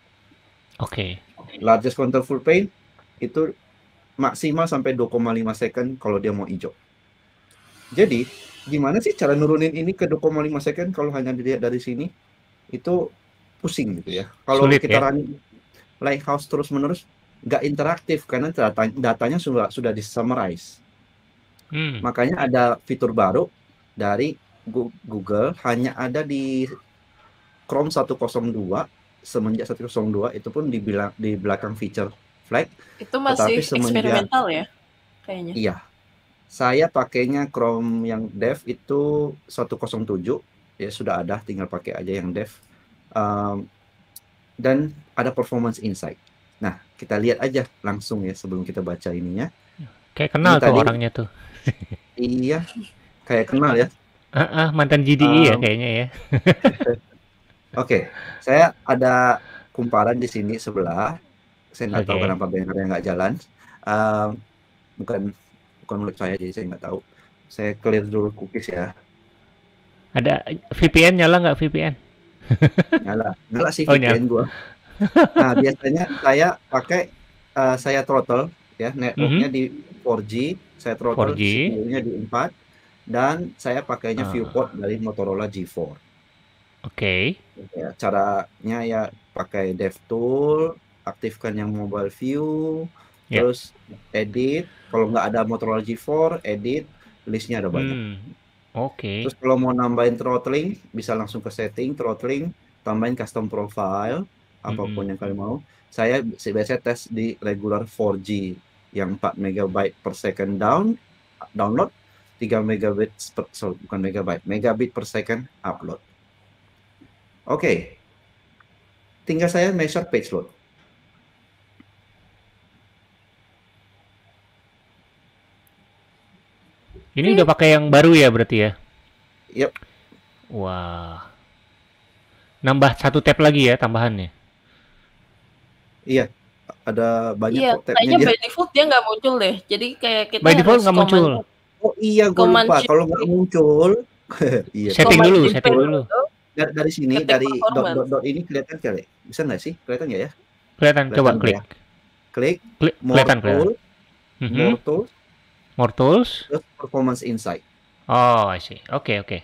Oke. largest content full page itu maksimal sampai 2,5 second kalau dia mau hijau. Jadi, gimana sih cara nurunin ini ke 2,5 second kalau hanya dilihat dari sini? Itu pusing gitu ya. Kalau Sulit kita ya? running Lighthouse terus-menerus nggak interaktif karena data, datanya sudah sudah di summarize. Hmm. Makanya ada fitur baru dari Google hanya ada di Chrome 102 semenjak 102 itu pun di, bila- di belakang feature flag Itu masih eksperimental ya kayaknya. Iya. Saya pakainya Chrome yang dev itu 107 ya sudah ada tinggal pakai aja yang dev. Um, dan ada performance insight. Nah, kita lihat aja langsung ya sebelum kita baca ininya. Kayak kenal Ini tuh tadi- orangnya tuh. Iya, kayak kenal ya. Ah, ah, mantan GDI ya Um, kayaknya ya. Oke, saya ada kumparan di sini sebelah. Saya nggak tahu Oke. kenapa bannernya nggak jalan. Um, bukan bukan mulut saya jadi saya nggak tahu. Saya clear dulu cookies ya. Ada VPN nyala nggak VPN? Nyala, nyala sih Oh, VPN gua. Nah, biasanya saya pakai eh, saya throttle ya, networknya di 4G, saya throttle 4G. CPU-nya di 4 dan saya pakainya Ah. viewport dari Motorola G4. Oke. Ya, caranya ya pakai DevTool, aktifkan yang mobile view, Ya. terus edit. Kalau nggak ada Motorola G4, edit, listnya ada banyak. Hmm. Oke. Terus kalau mau nambahin throttling, bisa langsung ke setting throttling, tambahin custom profile, apa pun yang kalian mau. Saya biasanya tes di regular 4G yang 4 megabyte per second down download, 3 megabit per sorry, bukan megabyte, megabit per second upload. Oke. Tinggal saya measure page load. Ini udah pakai yang baru ya berarti ya? Yep. Wah. Nambah satu tab lagi ya tambahannya. Iya, ada banyak Iya, kok tabnya kayaknya dia. by default dia nggak muncul deh. Jadi kayak kita By default nggak muncul. Oh iya, gue lupa. Kalau nggak muncul, iya. Setting dulu, setting dulu. Dari, dari sini, Ketik dari dot, dot, dot ini kelihatan kali? Bisa nggak sih? Kelihatan nggak ya? Kelihatan, coba Kelihatan klik. ya? Klik, Klik, more kelihatan, kelihatan. more tool, More tools. terus performance insight, Oh, I see. Oke, oke.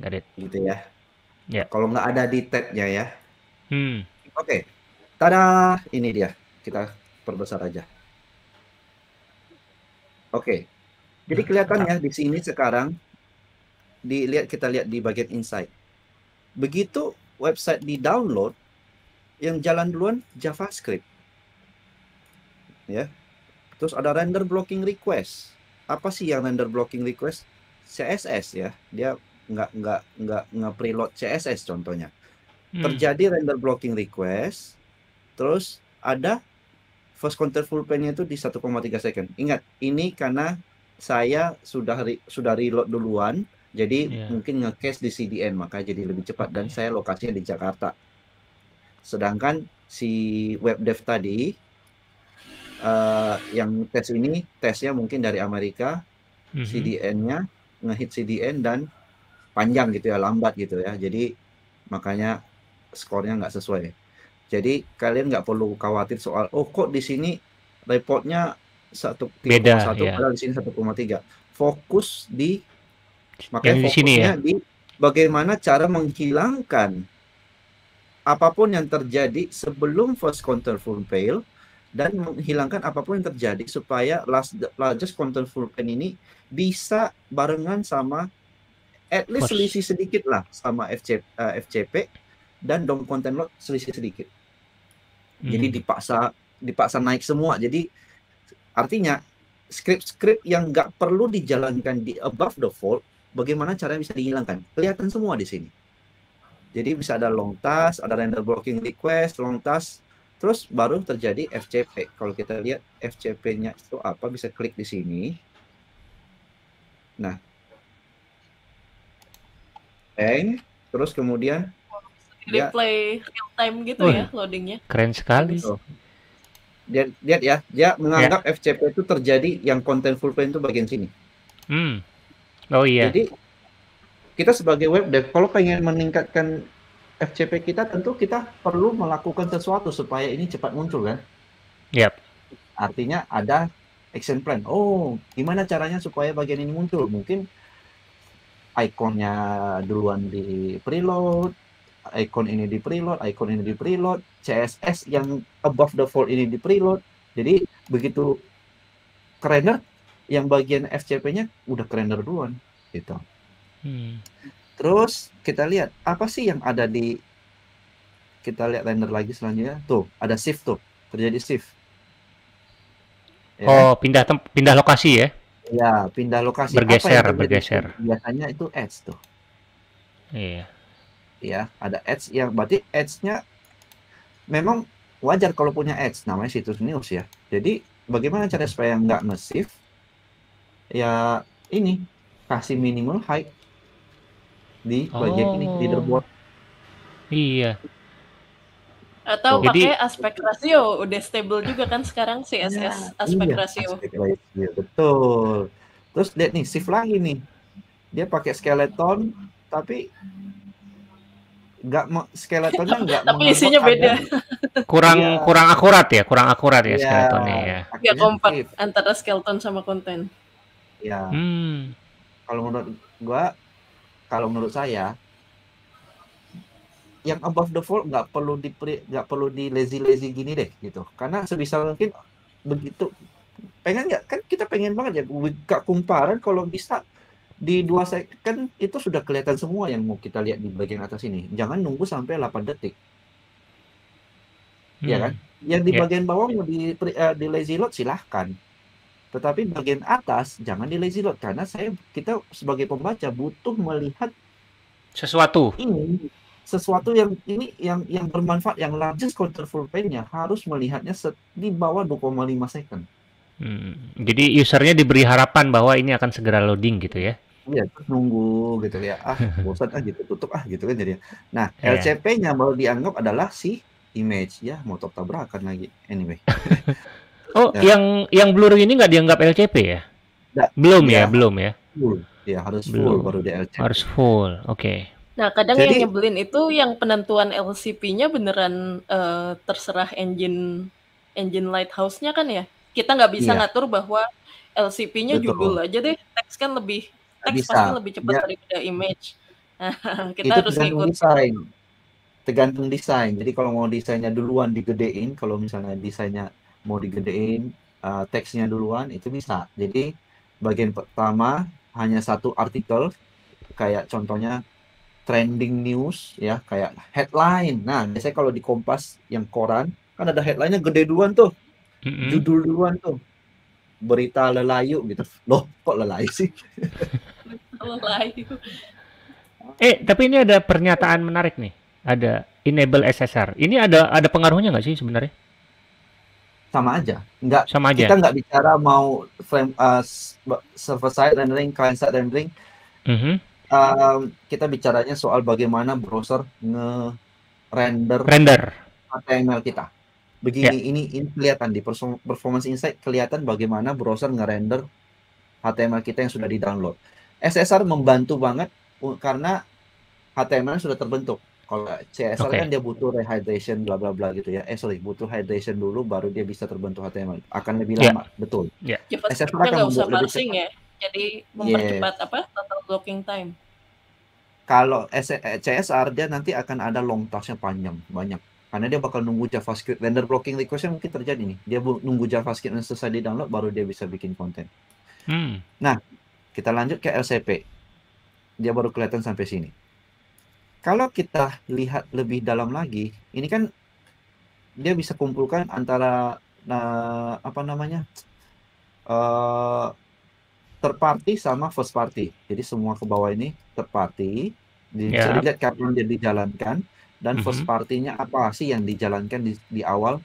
Got it. gitu ya. Ya. Kalau nggak ada di tabnya ya. Hmm. Oke, tada, ini dia. Kita perbesar aja. Oke, jadi kelihatan ya di sini sekarang. Dilihat kita lihat di bagian insight. Begitu website di download, yang jalan duluan JavaScript. Ya. Terus ada render blocking request. Apa sih yang render blocking request? CSS ya. Dia nggak nggak nggak nge-preload CSS contohnya Hmm. terjadi render blocking request, terus ada first contentful pane itu di 1,3 second. Ingat, ini karena saya sudah re- sudah reload duluan, jadi Iya. mungkin nge-cache di CDN, maka jadi lebih cepat dan Oke. saya lokasinya di Jakarta. Sedangkan si web dev tadi eh, yang tes ini tesnya mungkin dari Amerika, Mhm. CDN-nya ngehit CDN dan panjang gitu ya, lambat gitu ya. Jadi makanya skornya nggak sesuai. Jadi kalian nggak perlu khawatir soal oh kok di sini reportnya satu Beda, 3,1 ya. di sini 1,3. Fokus di Yang makanya di sini fokusnya ya? di bagaimana cara menghilangkan apa pun yang terjadi sebelum first contentful fail dan menghilangkan apa pun yang terjadi supaya last largest contentful fail ini bisa barengan sama at least selisih sedikit lah sama FC, eh, FCP dan DOM content load selisih sedikit. Jadi Hmm. dipaksa dipaksa naik semua. Jadi artinya script-script yang nggak perlu dijalankan di above the fold, bagaimana caranya bisa dihilangkan? Kelihatan semua di sini. Jadi bisa ada long task, ada render blocking request, long task, terus baru terjadi FCP. Kalau kita lihat FCP-nya itu apa, bisa klik di sini. Nah, bang, terus kemudian Ya. replay real time gitu Wih. ya loadingnya. Keren sekali. Tuh. dia lihat ya, dia menganggap FCP itu terjadi yang contentful pane itu bagian sini. Hmm. Oh iya. Jadi kita sebagai web dev kalau pengen meningkatkan FCP kita tentu kita perlu melakukan sesuatu supaya ini cepat muncul kan. Yap. Artinya ada action plan. Oh, gimana caranya supaya bagian ini muncul? Mungkin ikonnya duluan di preload, icon ini di preload, icon ini di preload, CSS yang above the fold ini di preload. Jadi begitu kerender yang bagian FCP-nya udah kerender duluan gitu. Hmm. Terus kita lihat apa sih yang ada di kita lihat render lagi selanjutnya. Tuh, ada shift tuh. Terjadi shift. Ya, Oh, pindah tem- pindah lokasi ya? ya, pindah lokasi. Apa Bergeser, terjadi? bergeser. Biasanya itu ads tuh. Iya. Ya, ada ads yang berarti ads-nya memang wajar kalau punya ads namanya situs news ya. Jadi bagaimana cara supaya nggak nge-shift? Ya ini kasih minimal height di bagian ini Oh. leaderboard. Iya. Atau pakai aspek rasio udah stable juga kan sekarang CSS aspek Iya, rasio. aspek ratio, betul. Terus lihat nih, shift lagi nih. Dia pakai skeleton, tapi nggak skeletonnya nggak Tapi isinya beda. Kurang Iya. kurang akurat ya, kurang akurat ya Iya, skeletonnya ya. Nggak akhirnya kompak antara skeleton sama konten. Ya, Hmm. kalau menurut gua, kalau menurut saya, yang above the fold nggak perlu di nggak perlu di lazy lazy gini deh gitu. Karena sebisa mungkin begitu pengen nggak kan kita pengen banget ya buka kumparan kalau bisa di dua sek kan itu sudah kelihatan semua yang mau kita lihat di bagian atas ini. Jangan nunggu sampai 8 detik. Ya kan? Yang di Ya. bagian bawah mau di eh, di lazy load silahkan. Tetapi bagian atas jangan di lazy load karena saya kita sebagai pembaca butuh melihat Sesuatu. ini sesuatu yang ini yang yang bermanfaat yang largest counterful paint-nya harus melihatnya set- di bawah 2,5 second. Hmm. Jadi usernya diberi harapan bahwa ini akan segera loading gitu ya. Iya, nunggu gitu ya. Ah, bosan ah gitu, tutup ah gitu kan jadi. Nah, Iya. LCP-nya baru dianggap adalah si image ya, motor tabrakan lagi. Anyway. Oh, Ya. yang yang blur ini nggak dianggap LCP ya? Nggak. Belum ya, Ya. belum ya. Full. Ya, harus full Belum. baru di LCP. Harus full. Oke. Nah, kadang Jadi- yang nyebelin itu yang penentuan LCP-nya beneran eh, terserah engine engine lighthouse-nya kan ya. Kita nggak bisa Iya. ngatur bahwa LCP-nya judul aja deh. Teks kan lebih teks bisa. pasti lebih cepat Dia- daripada image. Nah, kita itu harus tergantung ngikut. desain. Tergantung desain. Jadi kalau mau desainnya duluan digedein, kalau misalnya desainnya mau digedein, uh, teksnya duluan itu bisa. Jadi bagian pertama hanya satu artikel, kayak contohnya trending news ya, kayak headline. Nah, biasanya kalau di Kompas yang koran kan ada headline-nya gede duluan tuh, Mm-mm. judul duluan tuh. Berita lelayu gitu. Loh, kok lelayu sih? Layu. Eh, tapi ini ada pernyataan menarik nih. Ada enable SSR. Ini ada ada pengaruhnya nggak sih sebenarnya? Sama aja. Nggak Sama aja. kita nggak bicara mau frame uh, server side rendering, client side rendering. Mhm. Um, kita bicaranya soal bagaimana browser nge-render Render. HTML kita. Begini, ini ini kelihatan di Performance Insight kelihatan bagaimana browser nge-render HTML kita yang sudah di-download. SSR membantu banget karena HTML sudah terbentuk. Kalau CSR Oke. kan dia butuh rehydration bla bla bla gitu ya. Eh sorry, butuh hydration dulu baru dia bisa terbentuk HTML. Akan lebih Ya. lama, betul. SSR JavaScript-nya akan nggak usah membuat lebih parsing cepat. ya. Jadi mempercepat apa? Total blocking time. Kalau eh, CSR dia nanti akan ada long task-nya panjang banyak karena dia bakal nunggu JavaScript render blocking request-nya mungkin terjadi nih dia nunggu JavaScript yang selesai di download baru dia bisa bikin konten Hmm. kita lanjut ke LCP dia baru kelihatan sampai sini kalau kita lihat lebih dalam lagi ini kan dia bisa kumpulkan antara nah, apa namanya eh third party sama first party jadi semua ke bawah ini third party di, bisa Ya. dilihat kapan dia dijalankan dan first Mhm. partinya apa sih yang dijalankan di, di awal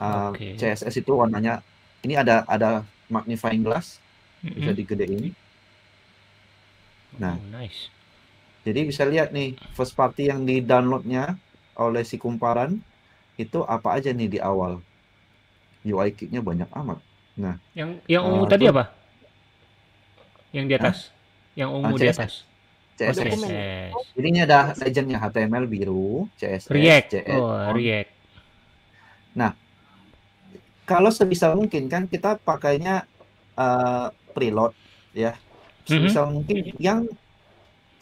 Uh, Oke. CSS itu warnanya ini ada ada magnifying glass bisa Mm-mm. digedein Nah. Oh, nice. Jadi bisa lihat nih first party yang di downloadnya oleh si kumparan itu apa aja nih di awal. UI kit-nya banyak amat. Yang yang ungu Oh, tadi itu- apa? Yang di atas. Yang ungu Ah, di CSS. atas. Oh, CSS. CSS. Jadi ini ada legendnya HTML biru, CSS, React. JS. Oh, React. Kalau sebisa mungkin kan kita pakainya eh, preload ya. Sebisa mungkin yang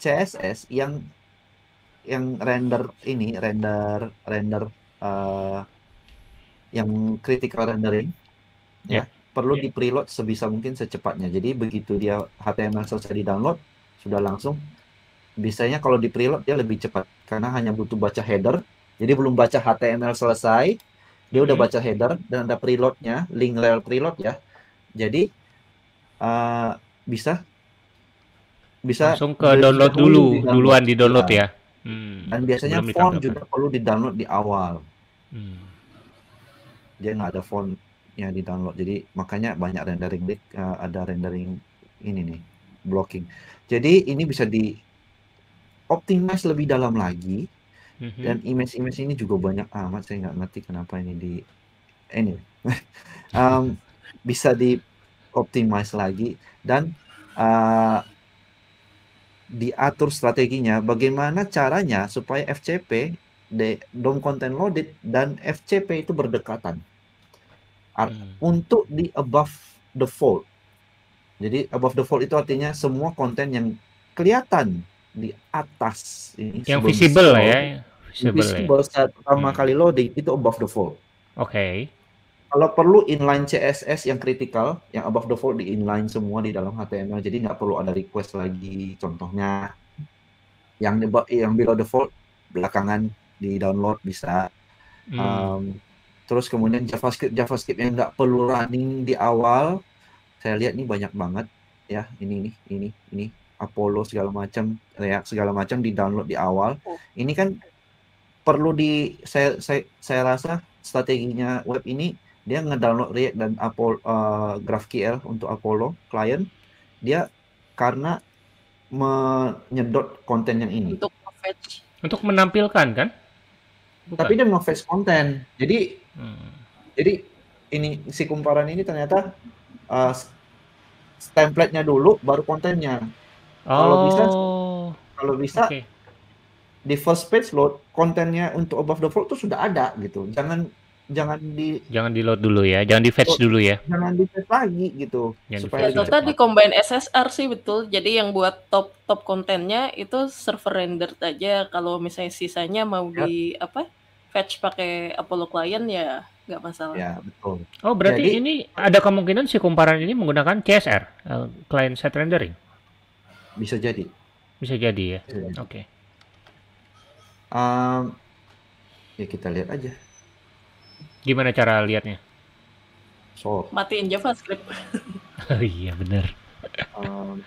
CSS yang yang render ini render render eh, yang critical rendering ya perlu Ya. di preload sebisa mungkin secepatnya. Jadi begitu dia HTML selesai di download sudah langsung biasanya kalau di preload dia lebih cepat karena hanya butuh baca header. Jadi belum baca HTML selesai, dia udah Hmm. baca header dan ada preloadnya, link rel preload ya. Jadi eh, bisa bisa Langsung ke download dulu, di-download. duluan di download Iya. ya. Hmm. Dan biasanya Sebelum font juga perlu di download di awal. Hmm. Dia nggak ada font yang di download. Jadi makanya banyak rendering di- eh, ada rendering ini nih blocking. Jadi ini bisa di optimize lebih dalam lagi Mhm. dan image-image ini juga banyak amat saya nggak ngerti kenapa ini di anyway Em, bisa di optimize lagi dan eh, diatur strateginya bagaimana caranya supaya FCP de, DOM content loaded dan FCP itu berdekatan Ar- Hmm. untuk di above the fold jadi above the fold itu artinya semua konten yang kelihatan di atas ini Yang visible lah scroll, ya. Visible ya. visible saat pertama Hmm. kali loading itu above the fold. Oke. Kalau perlu inline CSS yang kritikal, yang above default di inline semua di dalam HTML, jadi nggak perlu ada request lagi. Contohnya, yang yang below default belakangan di download bisa. Hmm. Um, terus kemudian JavaScript JavaScript yang nggak perlu running di awal, saya lihat nih banyak banget ya. Ini nih, ini, ini Apollo segala macam, React segala macam di download di awal. Oh. Ini kan perlu di saya saya saya rasa strateginya web ini dia ngedownload React dan Apollo uh, GraphQL untuk Apollo client dia karena menyedot konten yang ini. untuk fetch. Untuk menampilkan kan? Bukan. Tapi dia nge-fetch konten. Jadi Hmm. jadi ini si kumparan ini ternyata uh, template-nya dulu baru kontennya. Kalau bisa, Oh, Kalau bisa oke. di first page load kontennya untuk above default tuh sudah ada gitu. Jangan jangan di Jangan di load dulu ya, jangan di fetch Oh. dulu ya. jangan di fetch lagi gitu Jangan supaya Ya di-fetch lebih Dota cepat. di combine SSR sih betul. Jadi yang buat top top kontennya itu server rendered aja. Kalau misalnya sisanya mau Ya. di apa fetch pakai Apollo client ya nggak masalah. Ya, betul. Oh, berarti Jadi- ini ada kemungkinan si kumparan ini menggunakan CSR, eh, client side rendering. Bisa jadi. Bisa jadi ya. Oke. Um, ya kita lihat aja. Gimana cara lihatnya? So, Matiin JavaScript. Oh iya benar. um,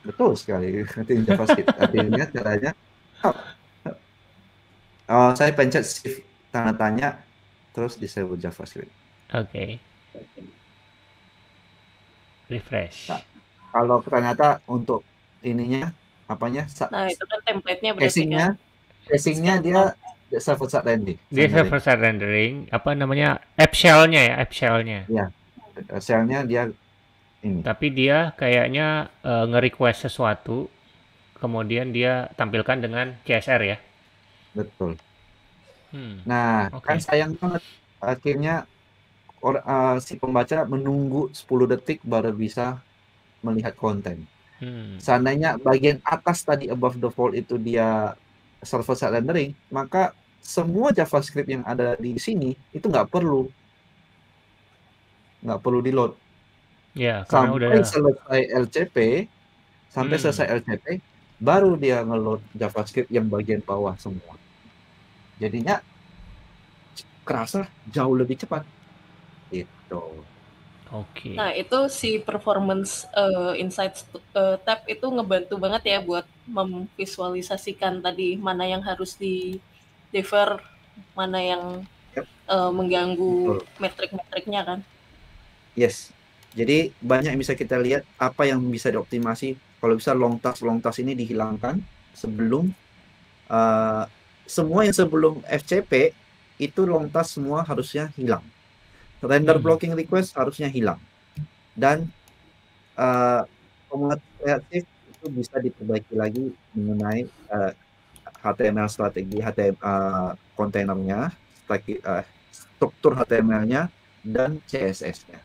betul sekali. Nanti JavaScript. Artinya caranya. Oh, saya pencet shift tanda tanya terus disable JavaScript. Oke. Refresh. Nah, Kalau ternyata untuk ininya apanya Nah itu kan template-nya berarti casingnya kan. casingnya dia server side rendering. Dia rendering. server side rendering, apa namanya? App shell-nya ya, app shell-nya. Shell-nya dia ini. Tapi dia kayaknya eh, nge-request sesuatu, kemudian dia tampilkan dengan CSR ya. Betul. Hmm. Nah, Oke. kan sayang banget akhirnya or, uh, si pembaca menunggu 10 detik baru bisa melihat konten. Hmm. Seandainya bagian atas tadi above default itu dia server side rendering, maka semua JavaScript yang ada di sini itu nggak perlu nggak perlu di load Ya, karena sampai udah selesai LCP sampai Hmm. selesai LCP baru dia ngeload JavaScript yang bagian bawah semua. Jadinya kerasa jauh lebih cepat. Gitu. oke. Nah itu si performance eh, insights eh, tab itu ngebantu banget ya buat memvisualisasikan tadi mana yang harus di defer, mana yang Yap. eh, mengganggu metrik-metriknya kan. Yes. Jadi banyak yang bisa kita lihat apa yang bisa dioptimasi. Kalau bisa long task long task ini dihilangkan sebelum uh, semua yang sebelum FCP itu long task semua harusnya hilang. Render Hmm. blocking request harusnya hilang. Dan uh, format kreatif itu bisa diperbaiki lagi mengenai uh, HTML strategi HTML uh, kontainernya, strategi- uh, struktur HTML-nya dan CSS-nya.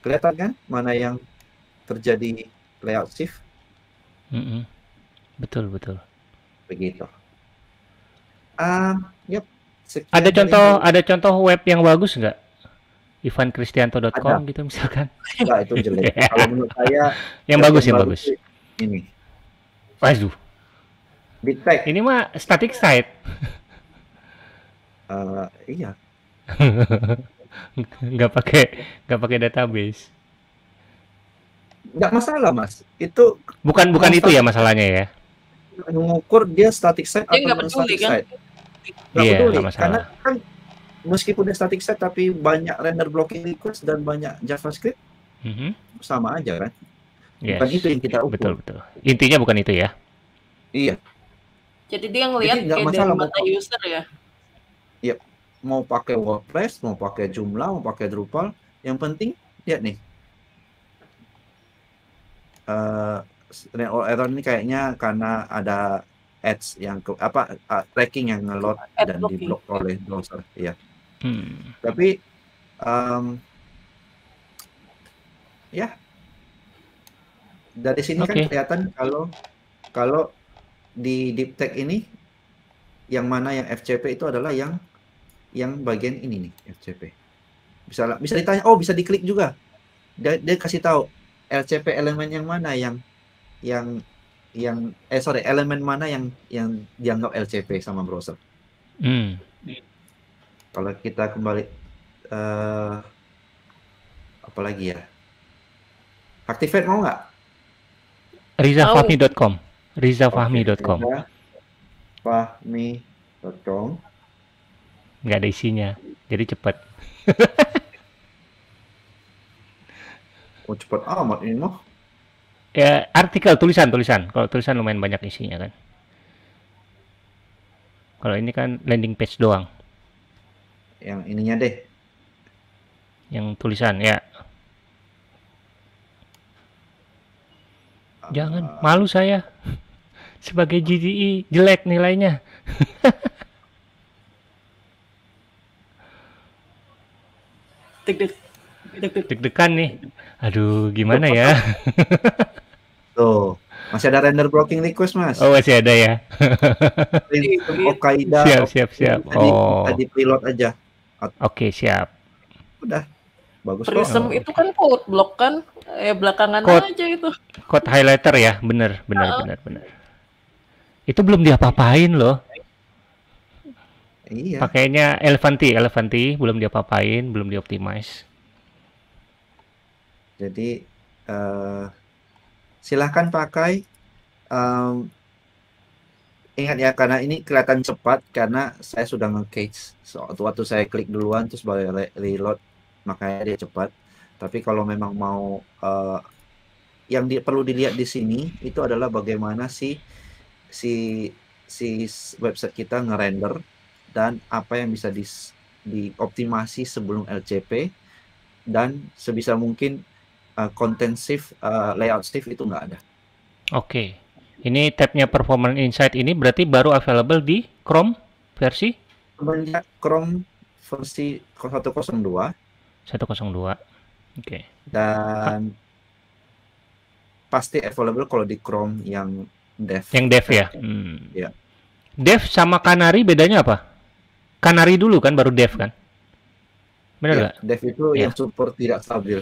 Kelihatan kan mana yang terjadi layout shift Mm-mm. Betul betul. begitu. Um, yep. Sekian Ada contoh saya. ada contoh web yang bagus nggak? ivankristianto.com gitu misalkan. Enggak, itu jelek. Kalau menurut saya Yang bagus yang bagus. Ini Waduh, big tech. ini mah static site. Uh, iya, nggak pakai nggak pakai database. nggak masalah mas. Itu Bukan bukan itu ya masalahnya ya. mengukur dia static site Dia atau nggak peduli static kan? site. Nggak Iya, peduli nggak masalah. karena kan meskipun dia static site tapi banyak render blocking request dan banyak JavaScript Mhm. sama aja kan. Yes. Bukan itu yang kita ukur. Betul betul. Intinya bukan itu ya. Iya, Jadi dia ngelihat kayak dari masalah mata mau- user ya. mau pakai WordPress, mau pakai Joomla, mau pakai Drupal, yang penting lihat nih. Eh uh, error ini kayaknya karena ada ads yang ke, apa uh, tracking yang ngeload Ad dan diblok oleh browser. Iya. Hmm. Tapi em, ya dari sini kan Oke. kelihatan kalau kalau di deep tech ini yang mana yang FCP itu adalah yang yang bagian ini nih FCP. Bisa bisa ditanya, oh bisa diklik juga. Dia, dia kasih tahu LCP elemen yang mana yang yang yang eh sorry elemen mana yang yang dianggap LCP sama browser. Hmm. Kalau kita kembali eh apa lagi ya? Activate mau nggak? rizafahmi.com rizafahmi.com Fahmi.com nggak ada isinya jadi cepet. Oh cepat amat ini mah. ya artikel tulisan tulisan. Kalau tulisan lumayan banyak isinya kan. Kalau ini kan landing page doang. Yang ininya deh. yang tulisan ya. Jangan malu saya sebagai GDI jelek nilainya Deg deg deg deg. deg-degan nih aduh gimana ya Tuh, masih ada render blocking request mas. oh masih ada ya Okaida. siap siap siap Tadi, oh tadi pilot aja. oke siap Udah. Bagus kok. Prism itu kan code block kan? Eh belakangan Code. aja itu. code highlighter ya bener bener Oh. bener bener itu belum diapa-apain loh Iya. pakainya Elefanti Elefanti belum diapa-apain belum dioptimize Jadi eh silahkan pakai. Em, ingat ya karena ini kelihatan cepat karena saya sudah nge-cache. So, waktu saya klik duluan terus baru re- reload makanya dia cepat. Tapi kalau memang mau eh, yang di, perlu dilihat di sini itu adalah bagaimana si si si website kita ngerender dan apa yang bisa dis, dioptimasi sebelum LCP dan sebisa mungkin uh, content shift, uh, layout shift itu nggak ada. Oke. Ini tabnya Performance Insight ini berarti baru available di Chrome versi Semenjak Chrome versi 102 102. Oke. dan pasti available kalau di Chrome yang dev. Yang dev ya. Hmm. Iya. Dev sama Canary bedanya apa? Canary dulu kan baru dev kan? Benar Ya, nggak? dev itu Iya. yang support tidak stabil.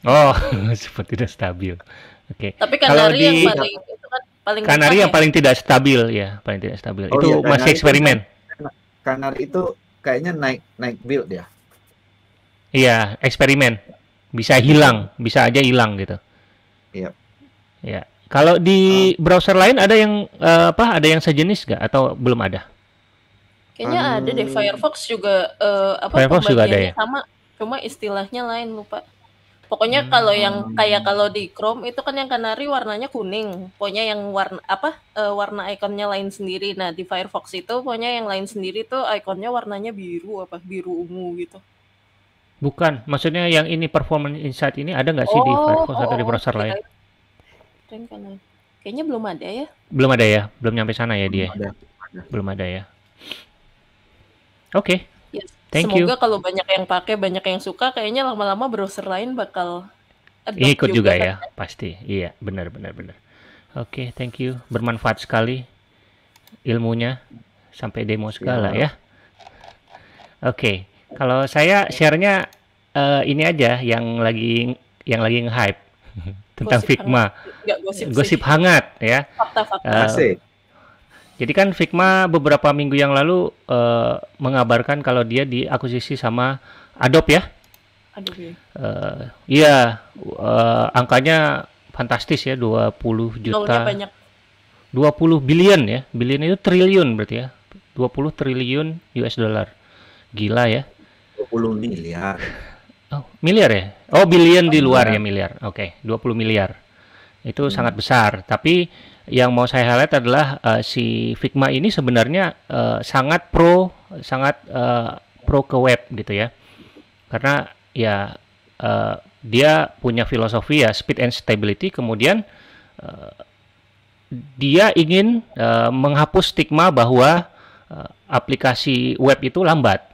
Oh, seperti tidak stabil. Oke. Tapi Kalau Canary yang di- paling itu kan paling Canary depan yang ya. paling tidak stabil ya, paling tidak stabil. Oh itu iya, masih itu eksperimen. Canary itu kayaknya naik naik build ya. Iya, eksperimen. Bisa hilang, bisa aja hilang gitu. Iya. Ya. Kalau di browser lain ada yang eh, apa? Ada yang sejenis nggak atau belum ada? Kayaknya ada deh Hmm. Firefox juga eh, apa Firefox juga ada ya? sama, cuma istilahnya lain lupa. Pokoknya Hmm. kalau yang kayak kalau di Chrome itu kan yang Canary warnanya kuning. Pokoknya yang warna apa eh, warna ikonnya lain sendiri. Nah, di Firefox itu pokoknya yang lain sendiri tuh ikonnya warnanya biru apa biru ungu gitu. Bukan, maksudnya yang ini Performance Insight ini ada nggak sih di Firefox atau di browser lain? kirain- kirain Canary. Kayaknya belum ada ya. Belum ada ya, belum nyampe sana ya dia. Ada. Belum ada ya. Oke, Ya, Thank you. semoga kalau banyak yang pakai, banyak yang suka, kayaknya lama-lama browser lain bakal adopt ikut juga kan. ya, pasti. Iya, benar benar benar. Oke, thank you. Bermanfaat sekali ilmunya sampai demo segala ya. Oke, kalau saya share-nya eh, ini aja yang lagi yang lagi nge-hype tentang Gosip Figma. Nggak gosip, Gosip sih. hangat ya. Fakta-fakta. Eh, Asik. Jadi kan Figma beberapa minggu yang lalu eh, mengabarkan kalau dia diakuisisi sama Adobe ya. Ya. Eh, iya, eh, angkanya fantastis ya, 20 Nolnya juta, banyak. 20 billion ya. Billion itu triliun berarti ya. 20 triliun US dollar. Gila ya. 20 miliar. Oh, miliar ya? Oh, billion di luar miliar. ya miliar. Oke, 20 miliar. Itu sangat besar, tapi yang mau saya highlight adalah eh, si Figma ini sebenarnya eh, sangat pro sangat eh, pro ke web gitu ya. Karena ya eh, dia punya filosofi ya speed and stability kemudian eh, dia ingin eh, menghapus stigma bahwa eh, aplikasi web itu lambat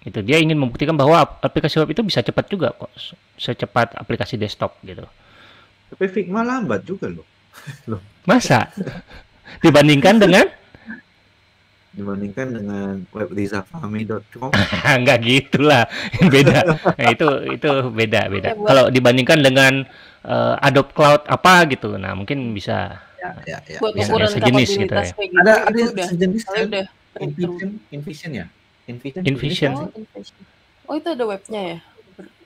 itu dia ingin membuktikan bahwa ap- aplikasi web itu bisa cepat juga kok se- secepat aplikasi desktop gitu Tapi Figma lambat juga loh. masa dibandingkan dengan dibandingkan dengan webrizafahmi.com. Enggak gitulah, beda. Nah, itu itu beda beda. Ya, Kalau dibandingkan dengan eh, Adobe Cloud apa gitu, nah mungkin bisa. ya, ya, ya. buat yang- ukuran yang sejenis gitu ya. Ada ada sejenis kan? Invision, Invision ya? Invision. Invision. Oh, Invision. Oh, itu ada webnya ya?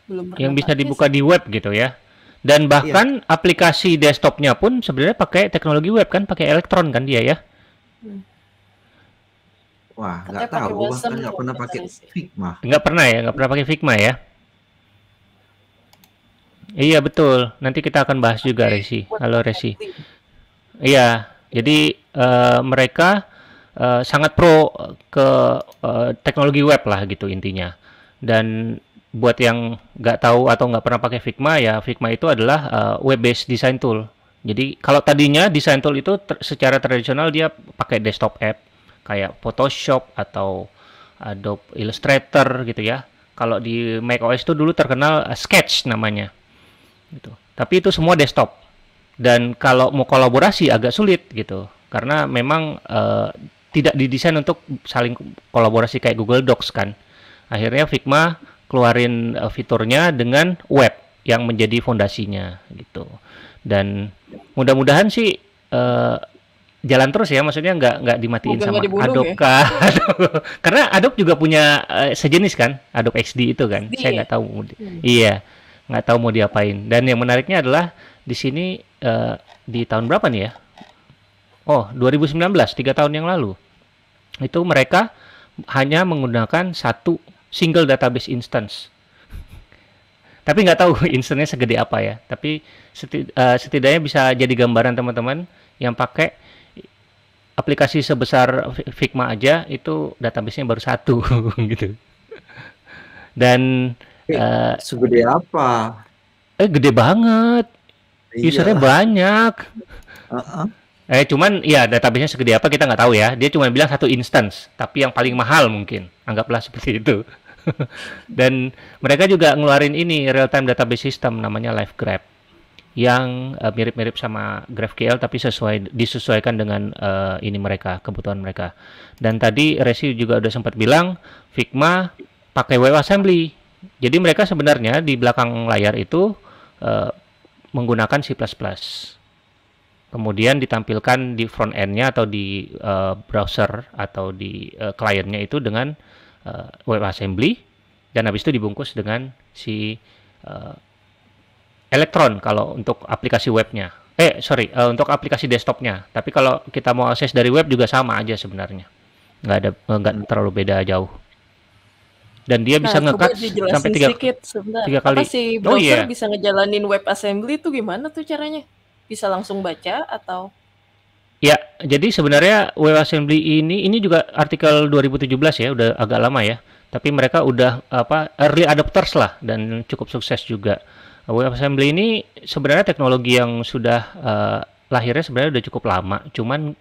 Belum pernah yang bisa dibuka sih. di web gitu ya. Dan bahkan aplikasi desktopnya pun sebenarnya pakai teknologi web kan, pakai elektron kan dia ya. Wah, Katanya nggak tahu. Bahkan nggak tuh, pernah pakai. Figma. Nggak pernah ya, nggak pernah pakai Figma ya. Iya betul. Nanti kita akan bahas juga Resi. Halo Resi. Iya, jadi eh, mereka eh, sangat pro ke eh, teknologi web lah gitu intinya. Dan buat yang nggak tahu atau nggak pernah pakai Figma ya, Figma itu adalah eh, web-based design tool. Jadi kalau tadinya design tool itu ter- secara tradisional dia pakai desktop app kayak Photoshop atau Adobe Illustrator gitu ya. Kalau di macOS itu dulu terkenal eh, Sketch namanya. Gitu. Tapi itu semua desktop dan kalau mau kolaborasi agak sulit gitu karena memang eh, tidak didesain untuk saling kolaborasi kayak Google Docs kan. Akhirnya Figma keluarin eh, fiturnya dengan web yang menjadi fondasinya gitu. Dan mudah-mudahan sih eh, jalan terus ya maksudnya nggak nggak dimatiin Semoga sama dibunuh Adobe ya. kah karena Adobe juga punya eh, sejenis kan Adobe XD itu kan. XD saya ya? nggak tahu Hmm. iya nggak tahu mau diapain. Dan yang menariknya adalah di sini eh, di tahun berapa nih ya? Oh 2019 tiga tahun yang lalu itu mereka hanya menggunakan satu single database instance. Tapi nggak tahu instance-nya segede apa ya. Tapi eh, setidaknya bisa jadi gambaran teman-teman yang pakai aplikasi sebesar Fi- Figma aja itu database-nya baru satu gitu. Dan eh, Segede apa? eh gede banget. Usernya banyak. Heeh. Eh cuman ya database-nya segede apa kita nggak tahu ya. Dia cuma bilang satu instance, tapi yang paling mahal mungkin. Anggaplah seperti itu. Dan mereka juga ngeluarin ini real time database system namanya LiveGraph yang eh, mirip-mirip sama GraphQL tapi sesuai disesuaikan dengan eh, ini mereka kebutuhan mereka. Dan tadi Resi juga udah sempat bilang Figma pakai WebAssembly. Jadi mereka sebenarnya di belakang layar itu eh, menggunakan C++ kemudian ditampilkan di front end-nya atau di eh, browser atau di eh, kliennya itu dengan eh, WebAssembly dan habis itu dibungkus dengan si eh, Electron kalau untuk aplikasi webnya. Eh sorry eh, untuk aplikasi desktopnya. Tapi kalau kita mau akses dari web juga sama aja sebenarnya. Nggak ada nggak terlalu beda jauh. Dan dia bisa Nah, coba ngekat sampai tiga sedikit tiga Apa kali. sih Oh, browser iya. bisa ngejalanin web assembly itu gimana tuh caranya? Bisa langsung baca atau Ya, jadi sebenarnya WebAssembly ini ini juga artikel 2017 ya, udah agak lama ya. Tapi mereka udah apa early adopters lah dan cukup sukses juga. WebAssembly ini sebenarnya teknologi yang sudah eh, lahirnya sebenarnya udah cukup lama, cuman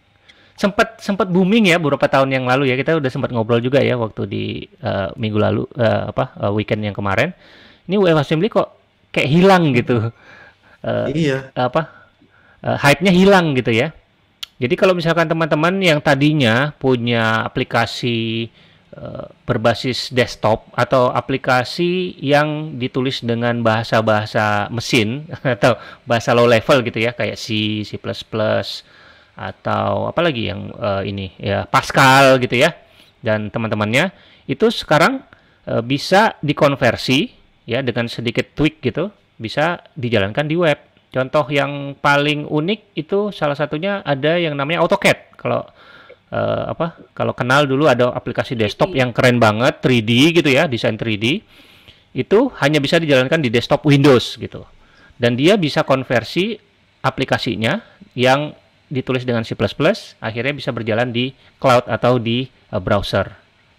sempat sempat booming ya beberapa tahun yang lalu ya. Kita udah sempat ngobrol juga ya waktu di eh, minggu lalu eh, apa eh, weekend yang kemarin. Ini WebAssembly kok kayak hilang gitu. Eh, Iya. apa eh, hype-nya hilang gitu ya. Jadi kalau misalkan teman-teman yang tadinya punya aplikasi eh, berbasis desktop atau aplikasi yang ditulis dengan bahasa-bahasa mesin atau bahasa low level gitu ya kayak C, C++ atau apa lagi yang eh, ini ya Pascal gitu ya dan teman-temannya itu sekarang eh, bisa dikonversi ya dengan sedikit tweak gitu bisa dijalankan di web. Contoh yang paling unik itu salah satunya ada yang namanya AutoCAD. Kalau eh, apa? Kalau kenal dulu ada aplikasi desktop 3D. yang keren banget 3D gitu ya, desain 3D. Itu hanya bisa dijalankan di desktop Windows gitu. Dan dia bisa konversi aplikasinya yang ditulis dengan C++ akhirnya bisa berjalan di cloud atau di eh, browser.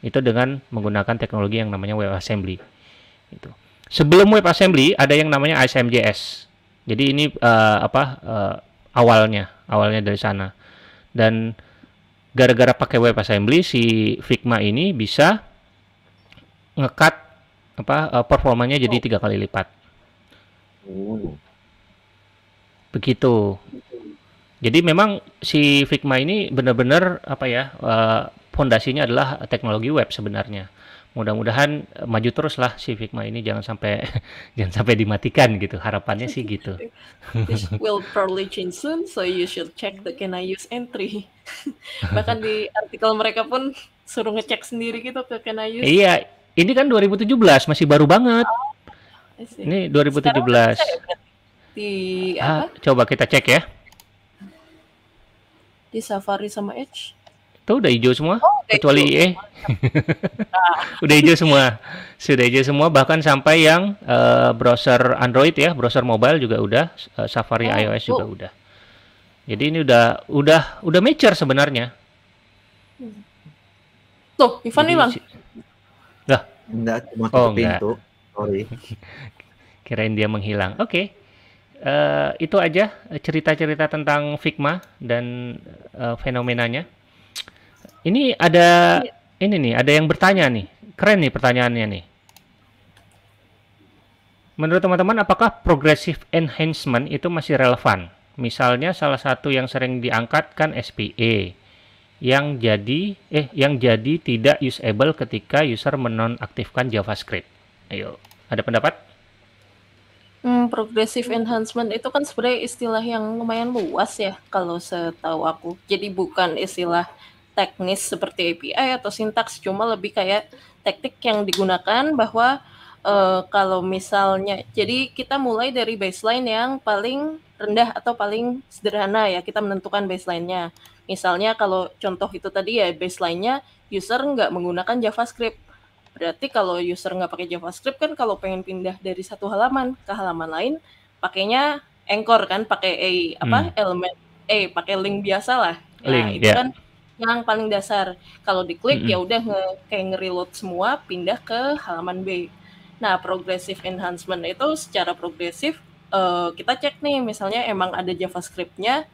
Itu dengan menggunakan teknologi yang namanya WebAssembly. Itu. Sebelum WebAssembly ada yang namanya ASM.js. Jadi ini eh, apa eh, awalnya, awalnya dari sana. Dan gara-gara pakai WebAssembly si Figma ini bisa ngekat apa eh, performanya jadi tiga kali lipat. Oh. Begitu. Jadi memang si Figma ini benar-benar apa ya eh, fondasinya adalah teknologi web sebenarnya. Mudah-mudahan uh, maju terus lah si Figma ini jangan sampai jangan sampai dimatikan gitu. Harapannya sih gitu. This will probably change soon, so you should check the can I use entry. Bahkan di artikel mereka pun suruh ngecek sendiri gitu ke can I use. Iya, ini kan 2017 masih baru banget. Ini 2017. Sekarang udah bisa ya berarti? Di Ah, apa? coba kita cek ya. Di Safari sama Edge. Tuh udah hijau semua, Oh, udah kecuali hijau. IE. udah hijau semua. Sudah hijau semua bahkan sampai yang eh, browser Android ya, browser mobile juga udah, eh, Safari Oh, iOS juga tuh. udah. Jadi ini udah udah udah mature sebenarnya. Tuh, Ivan hilang. Lah, Enggak, cuma Oh, pintu. Sorry. kirain dia menghilang. Oke. Eh, itu aja eh, cerita-cerita tentang Figma dan eh, fenomenanya. Ini ada ini nih, ada yang bertanya nih. Keren nih pertanyaannya nih. Menurut teman-teman, apakah progressive enhancement itu masih relevan? Misalnya salah satu yang sering diangkat kan SPA yang jadi eh yang jadi tidak usable ketika user menonaktifkan JavaScript. Ayo, ada pendapat? Hmm, progressive enhancement itu kan sebenarnya istilah yang lumayan luas ya kalau setahu aku. Jadi bukan istilah teknis seperti API atau sintaks, cuma lebih kayak teknik yang digunakan bahwa eh, kalau misalnya, jadi kita mulai dari baseline yang paling rendah atau paling sederhana ya, kita menentukan baseline-nya. Misalnya kalau contoh itu tadi ya baseline-nya user nggak menggunakan JavaScript. Berarti kalau user nggak pakai JavaScript kan kalau pengen pindah dari satu halaman ke halaman lain pakainya Anchor kan pakai a apa Hmm. elemen eh pakai link biasa lah. Nah, Link, itu ya. kan yang paling dasar. Kalau diklik Mm-mm. ya udah nge- kayak nge-reload semua pindah ke halaman B. Nah, progressive enhancement itu secara progresif eh, kita cek nih misalnya emang ada JavaScript-nya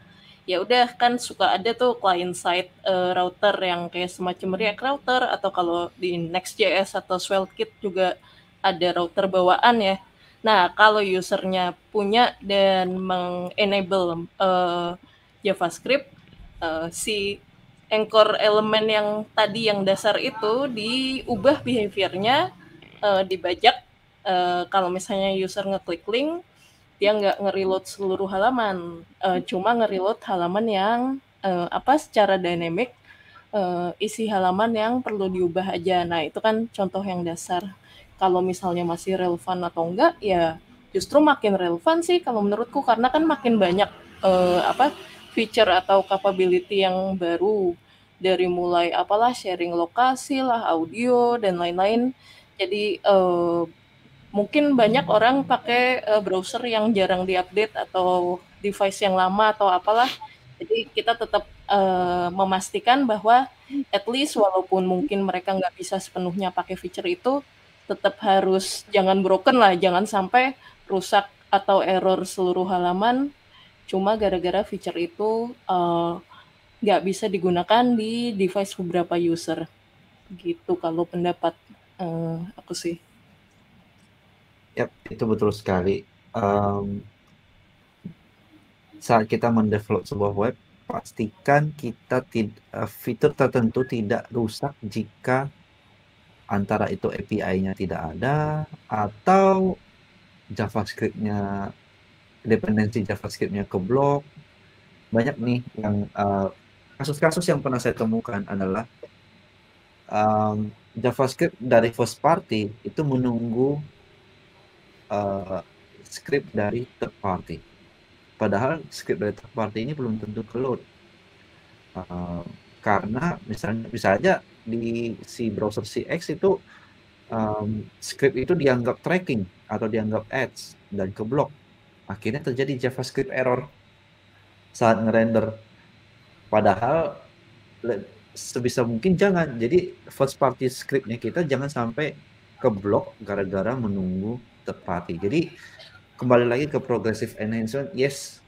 ya udah kan suka ada tuh client side eh, router yang kayak semacam React router atau kalau di Next.js atau SvelteKit juga ada router bawaan ya. Nah, kalau usernya punya dan mengenable eh, JavaScript, eh, si anchor elemen yang tadi yang dasar itu diubah behaviornya, eh, dibajak. Eh, kalau misalnya user ngeklik link, dia nggak nge-reload seluruh halaman, eh, cuma nge-reload halaman yang eh, apa secara dynamic eh, isi halaman yang perlu diubah aja. Nah, itu kan contoh yang dasar. Kalau misalnya masih relevan atau enggak, ya justru makin relevan sih kalau menurutku karena kan makin banyak eh, apa feature atau capability yang baru dari mulai apalah sharing lokasi lah, audio dan lain-lain. Jadi eh, mungkin banyak orang pakai eh, browser yang jarang diupdate atau device yang lama atau apalah. Jadi kita tetap eh, memastikan bahwa at least walaupun mungkin mereka nggak bisa sepenuhnya pakai feature itu, tetap harus jangan broken lah, jangan sampai rusak atau error seluruh halaman cuma gara-gara feature itu eh, nggak bisa digunakan di device beberapa user. Gitu kalau pendapat eh, aku sih. Yap, itu betul sekali. Em, saat kita mendevelop sebuah web, pastikan kita tid- eh, fitur tertentu tidak rusak jika antara itu API-nya tidak ada atau JavaScript-nya dependensi JavaScript-nya keblok. Banyak nih yang eh, kasus-kasus yang pernah saya temukan adalah em, JavaScript dari first party itu menunggu eh, script dari third party. Padahal script dari third party ini belum tentu ke load. Eh, karena misalnya bisa aja di si browser CX itu em, script itu dianggap tracking atau dianggap ads dan keblok. Akhirnya terjadi JavaScript error saat ngerender. Padahal sebisa mungkin jangan. Jadi first party scriptnya kita jangan sampai keblok gara-gara menunggu third party. Jadi kembali lagi ke progressive enhancement, yes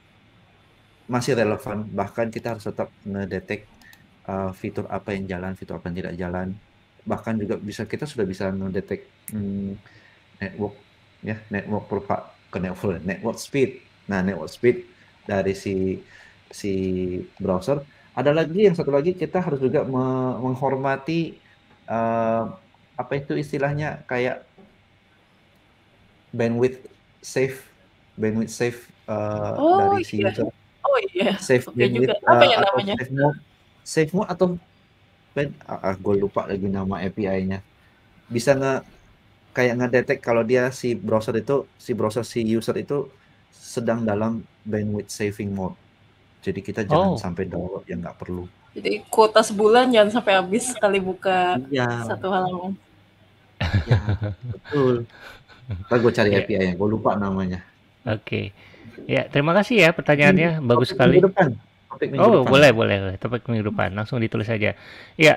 masih relevan. Bahkan kita harus tetap ngedetect uh, fitur apa yang jalan, fitur apa yang tidak jalan. Bahkan juga bisa kita sudah bisa ngedetect hmm, network ya, network ke network, network speed. Nah, network speed dari si si browser ada lagi yang satu lagi kita harus juga me- menghormati uh, apa itu istilahnya kayak bandwidth safe bandwidth safe uh, Oh dari si iya. user Oh iya. safe juga. bandwidth Apa uh, ya atau namanya? safe mode safe mode atau band ah, ah, gue lupa lagi nama API-nya bisa nge kayak ngedetek kalau dia si browser itu si browser si user itu sedang dalam bandwidth saving mode jadi kita jangan Oh. sampai download yang nggak perlu Jadi kuota sebulan jangan sampai habis sekali buka iya satu halaman. iya betul Ntar gue cari Iya. API-nya gue lupa namanya Oke. Ya, terima kasih ya pertanyaannya. Bagus Topik sekali. minggu depan topik minggu Oh, depan boleh, boleh, boleh. Topik minggu depan. Langsung ditulis saja. Ya,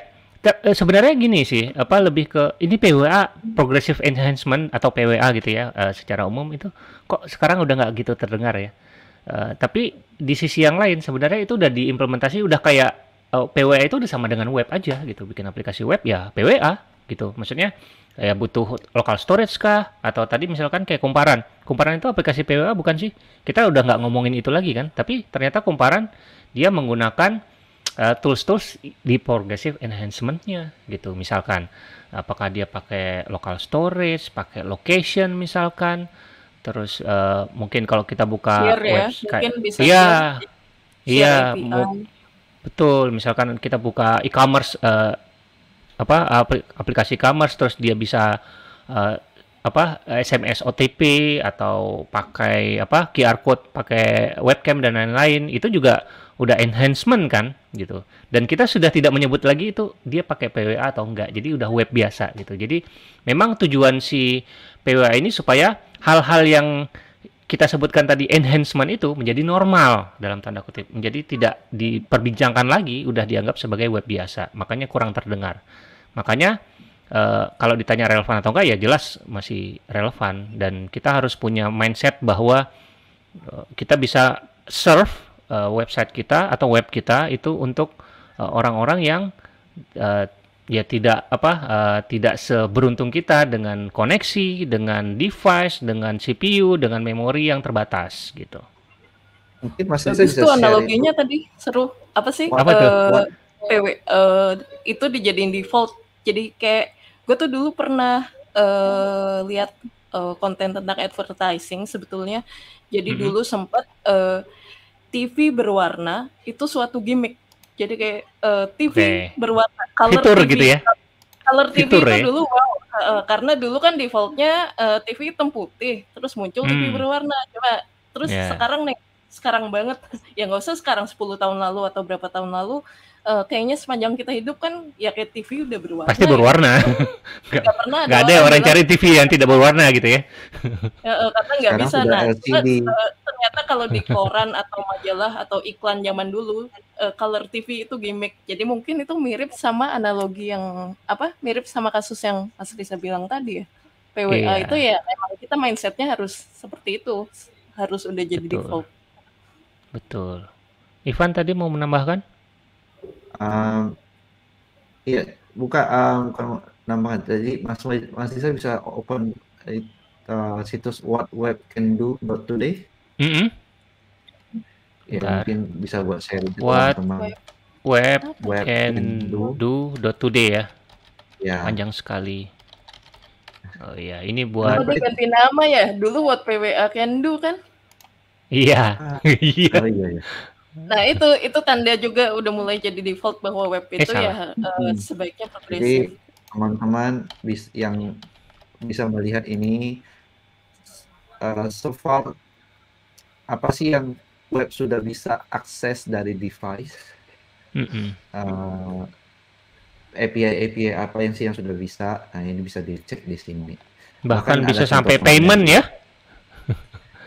sebenarnya gini sih, apa lebih ke ini PWA progressive enhancement atau PWA gitu ya, eh, secara umum itu kok sekarang udah nggak gitu terdengar ya. Eh, tapi di sisi yang lain sebenarnya itu udah diimplementasi udah kayak eh, PWA itu udah sama dengan web aja gitu. Bikin aplikasi web ya PWA gitu. Maksudnya kayak butuh local storage kah atau tadi misalkan kayak kumparan. Kumparan itu aplikasi PWA bukan sih? Kita udah nggak ngomongin itu lagi kan. Tapi ternyata kumparan dia menggunakan uh, tools-tools di progressive enhancement-nya gitu. Misalkan apakah dia pakai local storage, pakai location misalkan. Terus uh, mungkin kalau kita buka Share ya, website mungkin bisa Iya. Iya, betul. Misalkan kita buka e-commerce eh, apa apli- aplikasi e-commerce terus dia bisa eh, apa SMS OTP atau pakai apa QR code pakai webcam dan lain-lain itu juga udah enhancement kan gitu. Dan kita sudah tidak menyebut lagi itu dia pakai PWA atau enggak. Jadi udah web biasa gitu. Jadi memang tujuan si PWA ini supaya hal-hal yang kita sebutkan tadi enhancement itu menjadi normal dalam tanda kutip. Menjadi tidak diperbincangkan lagi, udah dianggap sebagai web biasa. Makanya kurang terdengar. Makanya eh, kalau ditanya relevan atau enggak ya jelas masih relevan dan kita harus punya mindset bahwa eh, kita bisa serve eh, website kita atau web kita itu untuk eh, orang-orang yang eh, ya tidak apa eh, tidak seberuntung kita dengan koneksi, dengan device, dengan CPU, dengan memori yang terbatas gitu. mungkin Mas bisa share analoginya tadi seru. Apa sih? Apa tuh? Eh, PW eh, itu dijadiin default. Jadi kayak gue tuh dulu pernah eh, lihat eh, konten tentang advertising sebetulnya. Jadi Mhm. dulu sempat eh, TV berwarna itu suatu gimmick. Jadi kayak eh, TV Oke. berwarna, color Fitur TV, gitu ya. color TV Fitur itu ya. dulu wow. eh, karena dulu kan defaultnya eh, TV hitam putih, terus muncul TV Hmm. berwarna. Coba terus Ya. sekarang nih sekarang banget ya nggak usah sekarang 10 tahun lalu atau berapa tahun lalu eh, kayaknya sepanjang kita hidup kan ya kayak TV udah berwarna Pasti ya. berwarna. Nggak pernah Nggak ada orang bilang, cari TV yang tidak berwarna gitu ya. "Ya, eh, karena nggak bisa nah eh, ternyata kalau di koran atau majalah atau iklan zaman dulu eh, color TV itu gimmick jadi mungkin itu mirip sama analogi yang apa mirip sama kasus yang Mas Risa bilang tadi ya PWA Iya. itu ya emang kita mindsetnya harus seperti itu harus udah jadi Betul. default Betul. Ivan tadi mau menambahkan? Um, iya, buka um, kalau nambahan. Jadi Mas Mas bisa open uh, situs what web can do today. Mm-mm. Ya, Bentar. mungkin bisa buat share ke What teman-teman. Web Web can do. do dot today ya. Ya, Panjang sekali. Oh iya, ini Oh, buat dia ganti nama ya dulu what PWA can do kan iya. Iya. oh iya ya. Nah itu itu tanda juga udah mulai jadi default bahwa web Eh, itu ya eh, Hmm. sebaiknya Jadi progresif. teman-teman bis yang bisa melihat ini uh, so far apa sih yang web sudah bisa akses dari device Mm-mm. uh, API API apa yang sih yang sudah bisa nah ini bisa dicek di sini Bahkan Bahkan bisa sampai payment ya.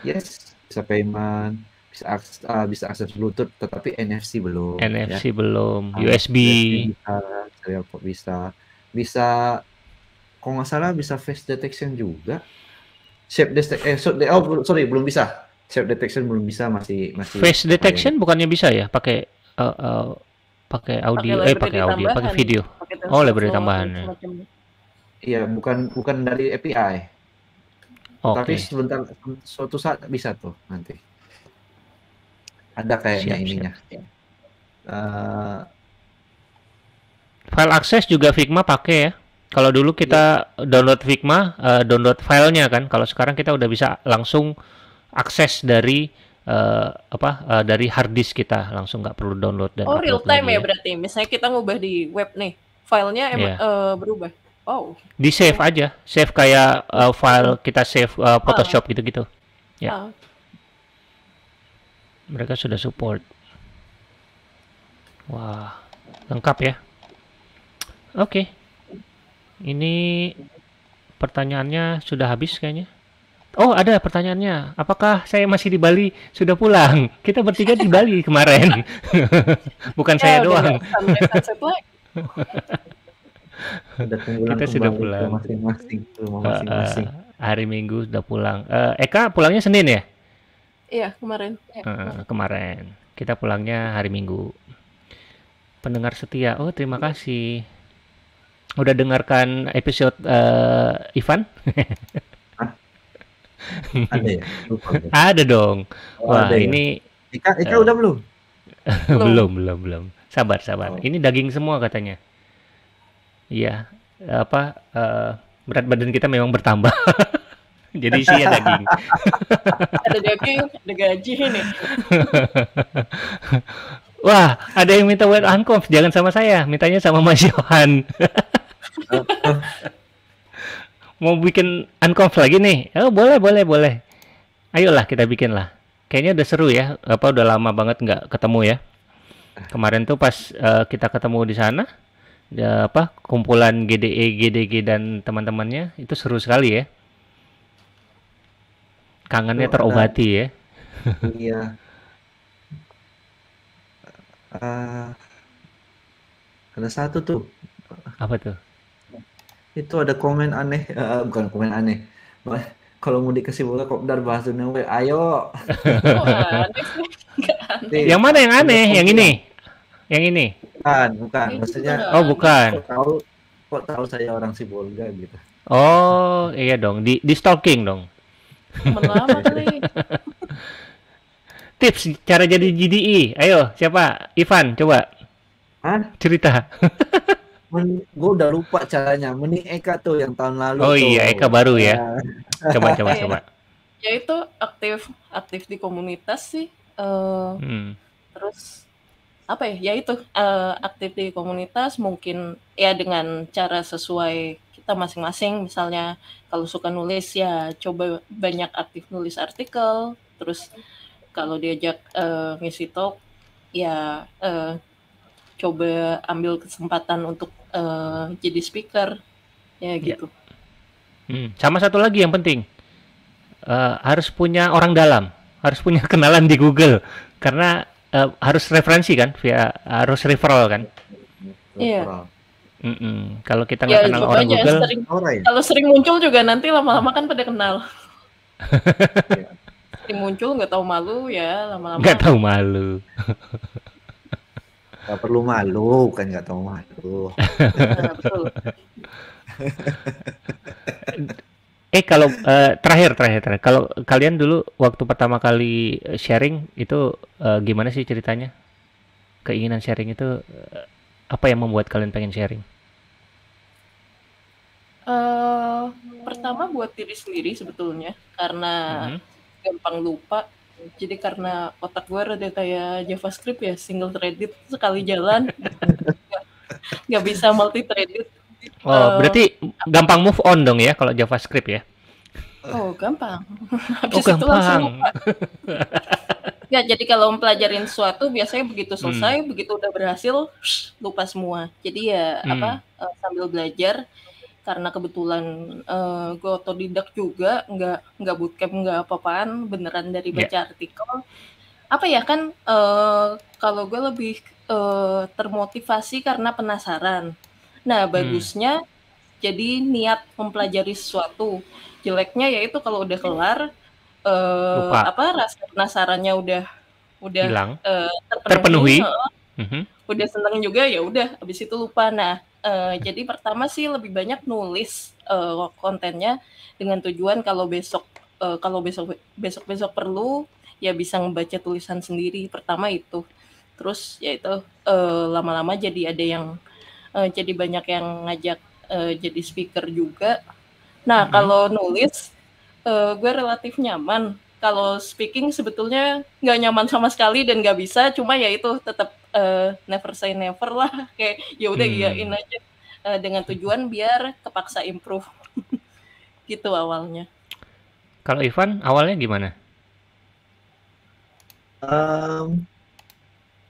yes bisa payment bisa akses, uh, bisa akses Bluetooth tetapi NFC belum ya. NFC belum, Ah, USB. bisa serial port bisa bisa kalau nggak salah bisa face detection juga shape detection eh so, oh sorry belum bisa shape detection belum bisa masih masih Face detection bukannya bisa ya pakai eh, eh, pakai audio eh library pakai audio, pakai tambahan. video. Pakai Oh, library tambahan ya. iya bukan bukan dari API tapi Oke. sebentar suatu saat bisa tuh nanti ada kayaknya Siap, ininya Eh, File akses juga Figma pakai ya. Kalau dulu kita download Figma, eh, download filenya kan. Kalau sekarang kita udah bisa langsung akses dari eh, apa eh, dari hard disk kita, langsung nggak perlu download dan Oh, real time lagi ya berarti. Misalnya kita ngubah di web nih, filenya emang Iya. eh, berubah. Wow. Di save aja, save kayak eh, file kita save eh, Photoshop gitu-gitu. Ya. Ah, Mereka sudah support. Wah, lengkap ya. Oke. Ini pertanyaannya sudah habis kayaknya. Oh, ada pertanyaannya. Apakah saya masih di Bali? Sudah pulang. Kita bertiga di Bali kemarin. Bukan ya, saya udah doang. Kita sudah pulang. masing-masing masing-masing. hari Minggu sudah pulang. Eh, Eka pulangnya Senin ya? Iya, kemarin. Ya, Eh, kemarin. Kita pulangnya hari Minggu. Pendengar setia, oh terima kasih. Udah dengarkan episode eh, Ivan? Ada ya? Lupa. Ada dong. Oh, Wah, ada ya? ini Ika, Ika Eh. udah belum? belum, belum, belum. Sabar, sabar. Oh. Ini daging semua katanya. Iya, apa eh, berat badan kita memang bertambah. Jadi isinya daging. Ada daging, ada gaji ini. Wah, ada yang minta wet unconf. Jangan sama saya, mintanya sama Mas Johan. Mau bikin unconf lagi nih? Oh, boleh, boleh, boleh. Ayolah kita bikin lah. Kayaknya udah seru ya. Apa udah lama banget nggak ketemu ya. Kemarin tuh pas eh, kita ketemu di sana, ya, apa kumpulan GDE, GDG dan teman-temannya itu seru sekali ya. Kangennya terobati ya. Iya. Ah, ada satu tuh. Apa tuh? Itu ada komen aneh. Eh, bukan komen aneh. Kalau mau dikasih bola kopdar bahasa we, ayo. Oh, Yang mana yang aneh? Yang ini? Yang ini? Bukan, bukan. Maksudnya. Oh, bukan. kok tahu kok tahu saya orang Sibolga gitu. Oh, iya dong. Di, di stalking dong. Temen lama kali. Tips cara jadi GDI. Ayo, siapa? Ivan, coba Hah? cerita. Men, gue udah lupa caranya. Mending Eka tuh yang tahun lalu Oh tuh. iya, Eka baru ya. Ah, Coba, coba, Iya. coba. Ya itu aktif aktif di komunitas sih. Eh, Hmm. terus apa ya? Ya itu eh, aktif di komunitas mungkin ya dengan cara sesuai kita masing-masing. Misalnya kalau suka nulis ya coba banyak aktif nulis artikel. Terus kalau diajak eh, ngisi talk ya eh, coba ambil kesempatan untuk eh, jadi speaker ya Ya. gitu. Hmm. Sama satu lagi yang penting. Eh, harus punya orang dalam. Harus punya kenalan di Google. Karena eh, harus referensi kan, via harus referral kan. Iya. Referral. Mm-mm. Kalau kita Ya nggak kenal coba orang aja Google, sering Alright. kalau sering muncul juga nanti lama-lama kan pada kenal. Iya. Sering muncul nggak tahu malu ya lama-lama. nggak tahu malu. Gak perlu malu, kan nggak tahu malu. Nah, betul. Eh kalau eh, terakhir terakhir terakhir kalau kalian dulu waktu pertama kali sharing itu eh, gimana sih ceritanya? Keinginan sharing itu eh, apa yang membuat kalian pengen sharing? Eh, pertama buat diri sendiri sebetulnya karena Mhm. gampang lupa. Jadi karena otak gue rada kayak JavaScript ya single threaded sekali jalan nggak- bisa multi threaded. Oh, Eh, berarti gampang move on dong ya kalau JavaScript ya? Oh gampang. Oh, Habis itu langsung lupa. Ya, jadi kalau mempelajarin sesuatu biasanya begitu Hmm. selesai, begitu udah berhasil, lupa semua. Jadi ya Hmm. apa eh, sambil belajar karena kebetulan eh, gue otodidak juga, nggak nggak bootcamp nggak apa-apaan, beneran dari Ya. baca artikel. Apa ya kan eh, kalau gue lebih eh, termotivasi karena penasaran. Nah Hmm. bagusnya jadi niat mempelajari sesuatu. Jeleknya yaitu kalau udah kelar eh Lupa. apa rasa penasarannya udah udah Hilang. eh, Terpenuhi. heeh, Mhm. udah seneng juga ya udah habis itu lupa nah eh, jadi pertama sih lebih banyak nulis eh, kontennya dengan tujuan kalau besok eh, kalau besok besok besok perlu ya bisa ngebaca tulisan sendiri pertama itu terus ya itu eh, lama-lama jadi ada yang eh, jadi banyak yang ngajak eh, jadi speaker juga. Nah Mhm. kalau nulis eh, gue relatif nyaman. Kalau speaking sebetulnya nggak nyaman sama sekali dan nggak bisa. Cuma ya itu tetap eh, never say never lah. Kayak ya udah iyain Hmm. aja eh, dengan tujuan biar kepaksa improve gitu awalnya. Kalau Ivan awalnya gimana? Em,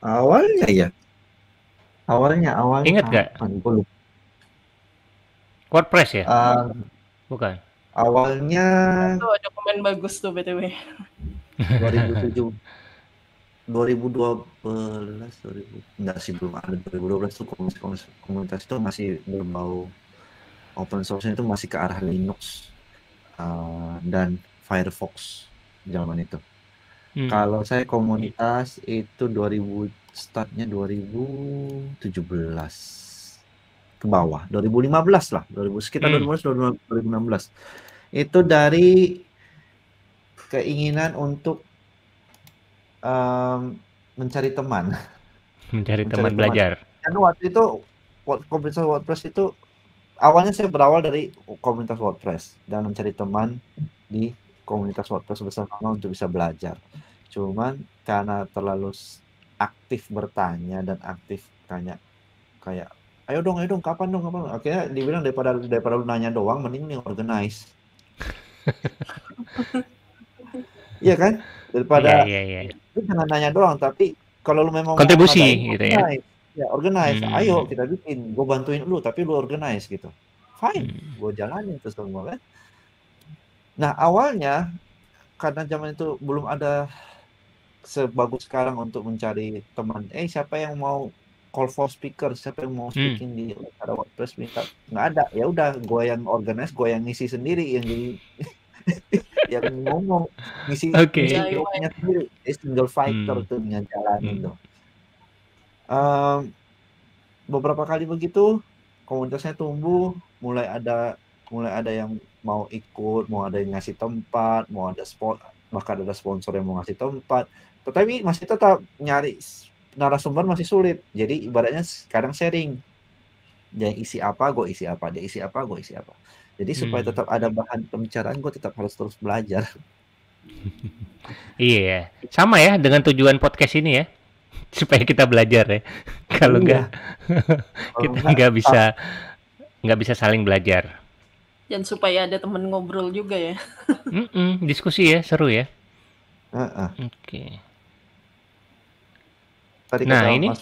awalnya ya. Awalnya, awalnya Ingat nggak? kapan? Gua lupa. WordPress ya? Em, Bukan. Awalnya Tuh ada komen bagus tuh btw. 2007 2012 2000 enggak sih belum ada 2012 tuh komunitas, komunitas, itu masih berbau open source itu masih ke arah Linux eh, dan Firefox zaman itu. Hmm. Kalau saya komunitas itu 2000 startnya 2017 ke bawah 2015 lah 2000 sekitar Hmm. 2015 2016 itu dari keinginan untuk em, mencari teman Mencari mencari teman teman. belajar. karena waktu itu komunitas WordPress itu awalnya saya berawal dari komunitas WordPress dan mencari teman di komunitas WordPress bersama untuk bisa belajar. Cuman karena terlalu aktif bertanya dan aktif tanya kayak ayo dong, ayo dong, kapan dong, kapan? dong?" Akhirnya dibilang daripada daripada lu nanya doang, mending nih organize. Iya kan? Daripada Iya, iya, iya. lu jangan nanya doang, tapi kalau lu memang mau Kontribusi ngadain, gitu ya. organize. Ya, organize. Hmm. Ayo kita bikin. Gue bantuin lu, tapi lu organize gitu. Fine, Hmm. gue jalanin itu semua kan. Nah awalnya karena zaman itu belum ada sebagus sekarang untuk mencari teman. Eh siapa yang mau call for speaker? Siapa yang mau Hmm. speaking di acara WordPress minta? Nggak ada. Ya udah, gue yang organize, gue yang ngisi sendiri, yang jadi yang ngomong ngisi DIY. grupnya sendiri. Jadi single fighter Hmm. tuh ngejalanin Hmm. tuh. Em, beberapa kali begitu komunitasnya tumbuh, mulai ada mulai ada yang mau ikut, mau ada yang ngasih tempat, mau ada spot, bahkan ada sponsor yang mau ngasih tempat. Tetapi masih tetap nyari s- narasumber masih sulit. Jadi ibaratnya sekarang sharing. Dia isi apa, gue isi apa. Dia isi apa, gue isi apa. Jadi supaya Hmm. tetap ada bahan pembicaraan, gue tetap harus terus belajar. Iya, sama ya dengan tujuan podcast ini ya, supaya kita belajar ya. Kalau Iya. enggak, Kalau kita enggak, nggak bisa nggak bisa saling belajar. Dan supaya ada temen ngobrol juga ya. Mm-mm, diskusi ya, seru ya. Heeh. Oke. Tadi Nah, kata ini- Mas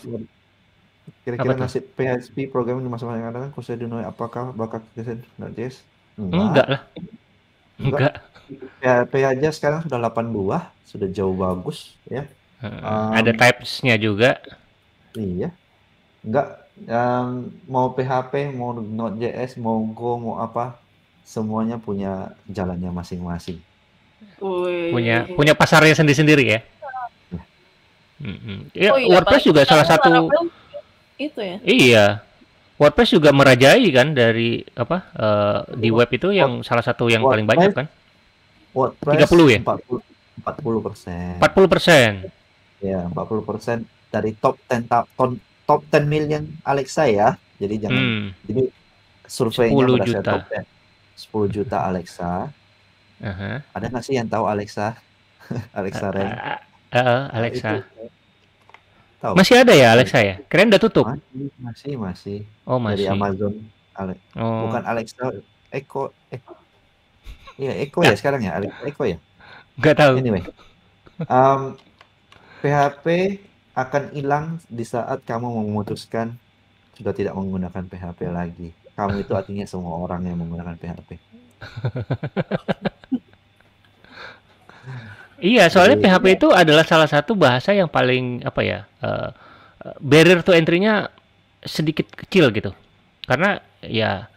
kira-kira nasib PHP program di masa yang akan khususnya di Noi, apakah bakal desain .js? Enggak lah, enggak. Ya, PHP sekarang sudah 8 buah, sudah jauh bagus ya. Heeh, Um, Ada types-nya juga. Iya. Enggak em, mau PHP, mau Node.js, mau Go, mau apa, semuanya punya jalannya masing-masing. Punya punya pasarnya sendiri-sendiri ya. Mm-mm. Ya, Oh iya, WordPress juga salah satu itu ya. iya. WordPress juga merajai kan dari apa eh, di web itu yang salah satu yang paling banyak kan. WordPress 30 ya? 40 40 persen. 40 persen. Ya, 40 persen dari top 10 ta- ton- top 10 million Alexa ya. Jadi jangan Hmm. jadi surveinya 10 berdasarkan juta. top 10. 10 juta Alexa. Aha. Ada nggak sih yang tahu Alexa? Alexa Ren? Ah, Alexa. Itu, tahu? Masih ada ya Alexa ya? Keren udah tutup. Masih, masih, masih. Oh, Dari masih. Amazon. Ale- Oh. Bukan Alexa, Echo. Eh. Iya, Echo ya sekarang ya? Alexa Echo ya? Nggak tahu. Anyway. Um, PHP akan hilang di saat kamu memutuskan sudah tidak menggunakan PHP lagi. Kamu itu artinya semua orang yang menggunakan PHP. Iya, soalnya Jadi- PHP itu adalah salah satu bahasa yang paling apa ya? eh, eh, barrier to entry-nya sedikit kecil gitu. Karena ya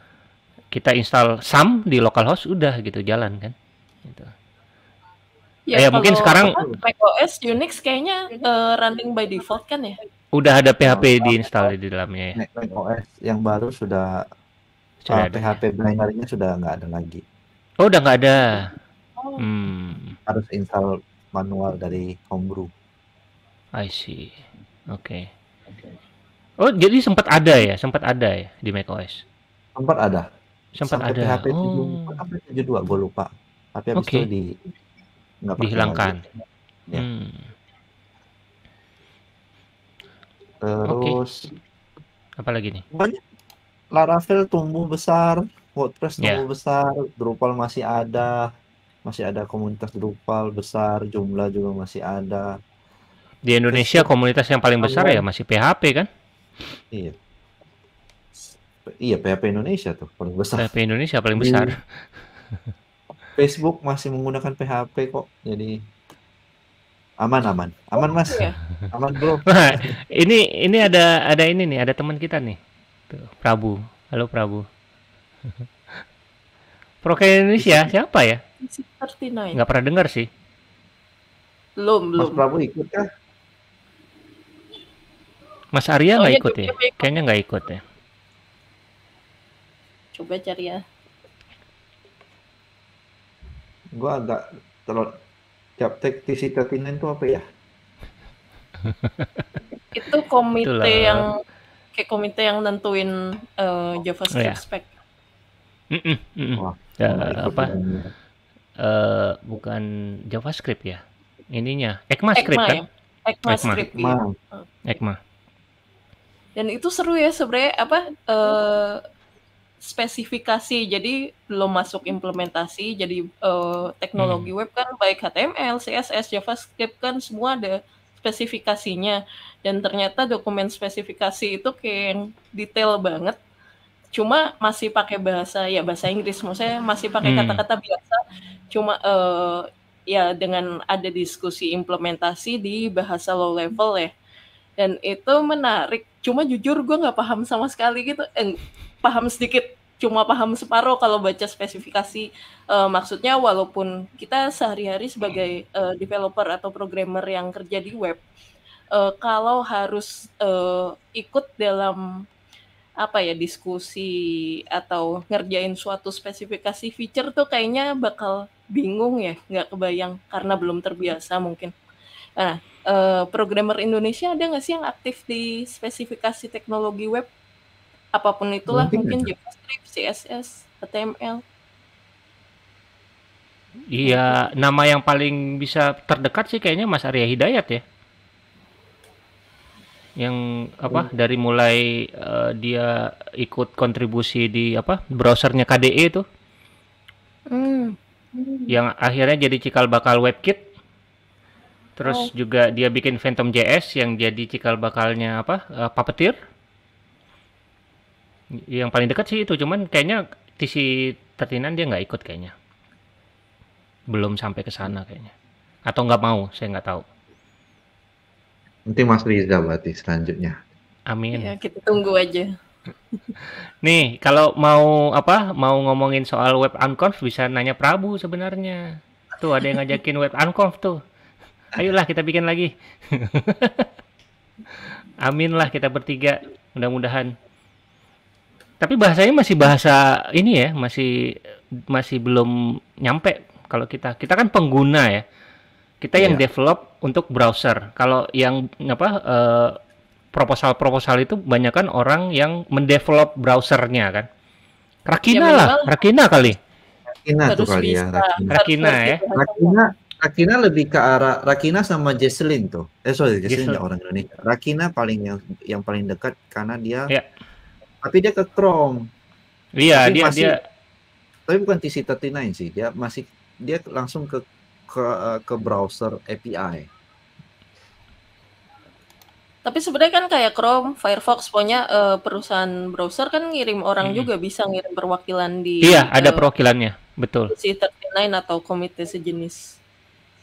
kita install SAM di localhost udah gitu jalan kan. Gitu. Ya, mungkin kalau sekarang- macOS Unix kayaknya eh, running by default kan ya. Udah ada PHP Oh, diinstal di dalamnya ya. Mac Mac OS yang baru sudah, Sudah uh, ada. ya? PHP binary-nya sudah nggak ada lagi. Oh, udah nggak ada. Oh, Hmm, Harus install manual dari Homebrew. I see. Oke. Oh, jadi sempat ada ya, sempat ada ya di macOS. Sempat ada. Sempat Sampai ada. PHP Oh, 74 apa 72 gue lupa. Tapi habis Oke. itu di nggak dihilangkan. lagi. Ya. Hmm. Terus Apa lagi nih? banyak Laravel tumbuh besar, WordPress Ya. tumbuh besar, Drupal masih ada, masih ada komunitas Drupal besar, jumlah juga masih ada. Di Indonesia komunitas yang paling besar ya masih PHP kan? Iya. Iya, PHP Indonesia tuh paling besar. PHP Indonesia paling Di- besar. Facebook masih menggunakan PHP kok. Jadi aman aman. Aman Mas. Iya. Aman bro. Ini ini ada ada ini nih, ada teman kita nih. Tuh, Prabu. Halo Prabu. Proker Indonesia siapa ya? 39. Nggak pernah dengar sih. Belum, Mas belum. Prabu ikut kah? Mas Arya Oh, nggak iya, ikut ya? ikut. Kayaknya nggak ikut ya. Coba cari ya. Gua agak terlalu Captek TC39 itu apa ya? Itu komite Itulah. yang kayak komite yang nentuin eh, JavaScript Oh, ya. spec. Mm-mm, mm-mm. Wah, Ya, gua nggak ikut apa? dalamnya. Eh, bukan JavaScript ya? Ininya ECMAScript ECMA kan? ya. ECMAScript. ECMA. ECMA. Dan itu seru ya sebenarnya apa eh, spesifikasi jadi belum masuk implementasi jadi eh, teknologi web kan baik HTML, CSS, JavaScript kan semua ada spesifikasinya dan ternyata dokumen spesifikasi itu kayak yang detail banget cuma masih pakai bahasa ya bahasa Inggris. Maksudnya masih pakai Hmm. kata-kata biasa. Cuma eh, ya dengan ada diskusi implementasi di bahasa low level ya. Dan itu menarik. Cuma jujur gue nggak paham sama sekali gitu. Eh, paham sedikit. Cuma paham separuh kalau baca spesifikasi. Eh, maksudnya walaupun kita sehari-hari sebagai eh, developer atau programmer yang kerja di web eh, kalau harus eh, ikut dalam apa ya diskusi atau ngerjain suatu spesifikasi feature tuh kayaknya bakal bingung ya nggak kebayang karena belum terbiasa mungkin nah eh, programmer Indonesia ada nggak sih yang aktif di spesifikasi teknologi web apa pun itulah Mungkin mungkin JavaScript, CSS, HTML. Iya, nama yang paling bisa terdekat sih kayaknya Mas Arya Hidayat ya. Yang apa dari mulai eh, dia ikut kontribusi di apa browsernya KDE itu, Hmm. yang akhirnya jadi cikal bakal WebKit. Terus Oh. juga dia bikin Phantom JS yang jadi cikal bakalnya apa eh, Puppeteer. Yang paling dekat sih itu, cuman kayaknya TC tertinan dia nggak ikut kayaknya. Belum sampai ke sana kayaknya. Atau nggak mau, saya nggak tahu. Nanti Mas Riza berarti selanjutnya. Amin. Ya, kita tunggu aja. Nih, kalau mau apa? Mau ngomongin soal web unconf bisa nanya Prabu sebenarnya. Tuh ada yang ngajakin web unconf tuh. Ayolah kita bikin lagi. Amin lah kita bertiga. Mudah-mudahan. Tapi bahasanya masih bahasa ini ya, masih masih belum nyampe kalau kita. Kita kan pengguna ya. Kita yang Iya. develop untuk browser. Kalau yang apa eh, proposal-proposal itu banyak kan orang yang mendevelop browsernya kan. Rakina Ya, lah, Rakina kali. Rakina tuh kali ya. Rakina. Rakina ya. bahasa. Rakina, Rakina lebih ke arah Rakina sama Jesselyn tuh. Eh sorry, Jesselyn orang Indonesia. Rakina paling yang yang paling dekat karena dia. Ya. Tapi dia ke Chrome. Iya, dia masih- dia Tapi bukan TC39 sih. Dia masih dia langsung ke ke eh, ke browser API. Tapi sebenarnya kan kayak Chrome, Firefox, pokoknya eh, perusahaan browser kan ngirim orang Mm-mm. juga bisa ngirim perwakilan di iya ada eh, perwakilannya, betul. TC39 atau komite sejenis.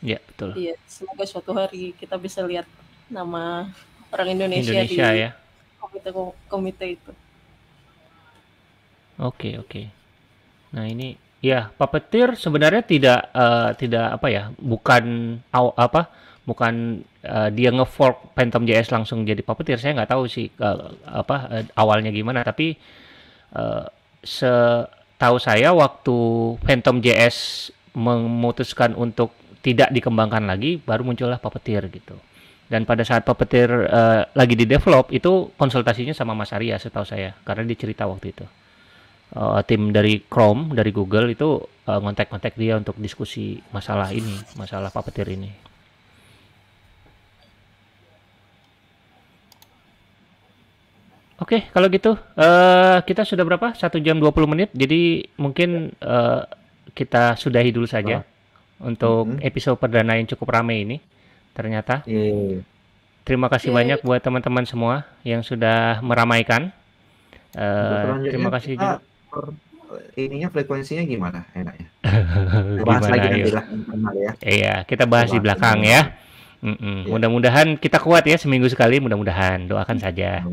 Iya, betul. Iya, semoga suatu hari kita bisa lihat nama orang Indonesia, Indonesia di ya. komite komite itu. Oke, oke. Nah, ini ya Puppeteer sebenarnya tidak eh, tidak apa ya, bukan aw, apa? Bukan eh, dia nge-fork Phantom JS langsung jadi Puppeteer. Saya nggak tahu sih eh, apa eh, awalnya gimana, tapi eh, setahu saya waktu Phantom JS memutuskan untuk tidak dikembangkan lagi, baru muncullah Puppeteer gitu. Dan pada saat Puppeteer uh, lagi di develop itu konsultasinya sama Mas Arya setahu saya karena dia cerita waktu itu. Uh, tim dari Chrome dari Google itu uh, ngontek-ngontek dia untuk diskusi masalah ini, masalah Puppeteer ini. Oke, okay, kalau gitu uh, kita sudah berapa? Satu jam 20 menit. Jadi mungkin uh, kita sudahi dulu saja oh. untuk mm -hmm. episode perdana yang cukup ramai ini ternyata. Yeah. Terima kasih yeah. banyak buat teman-teman semua yang sudah meramaikan. Uh, terima kasih juga. Ininya frekuensinya gimana enaknya? bahas lagi nanti lah ya. Iya, kita bahas di belakang ya. Mm -mm. Mudah-mudahan kita kuat ya seminggu sekali. Mudah-mudahan doakan saja.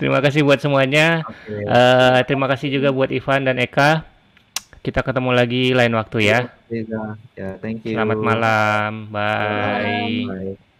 terima kasih buat semuanya. Okay. Uh, terima kasih juga buat Ivan dan Eka. Kita ketemu lagi lain waktu ya. Ya, thank you. Selamat malam. Bye. Bye.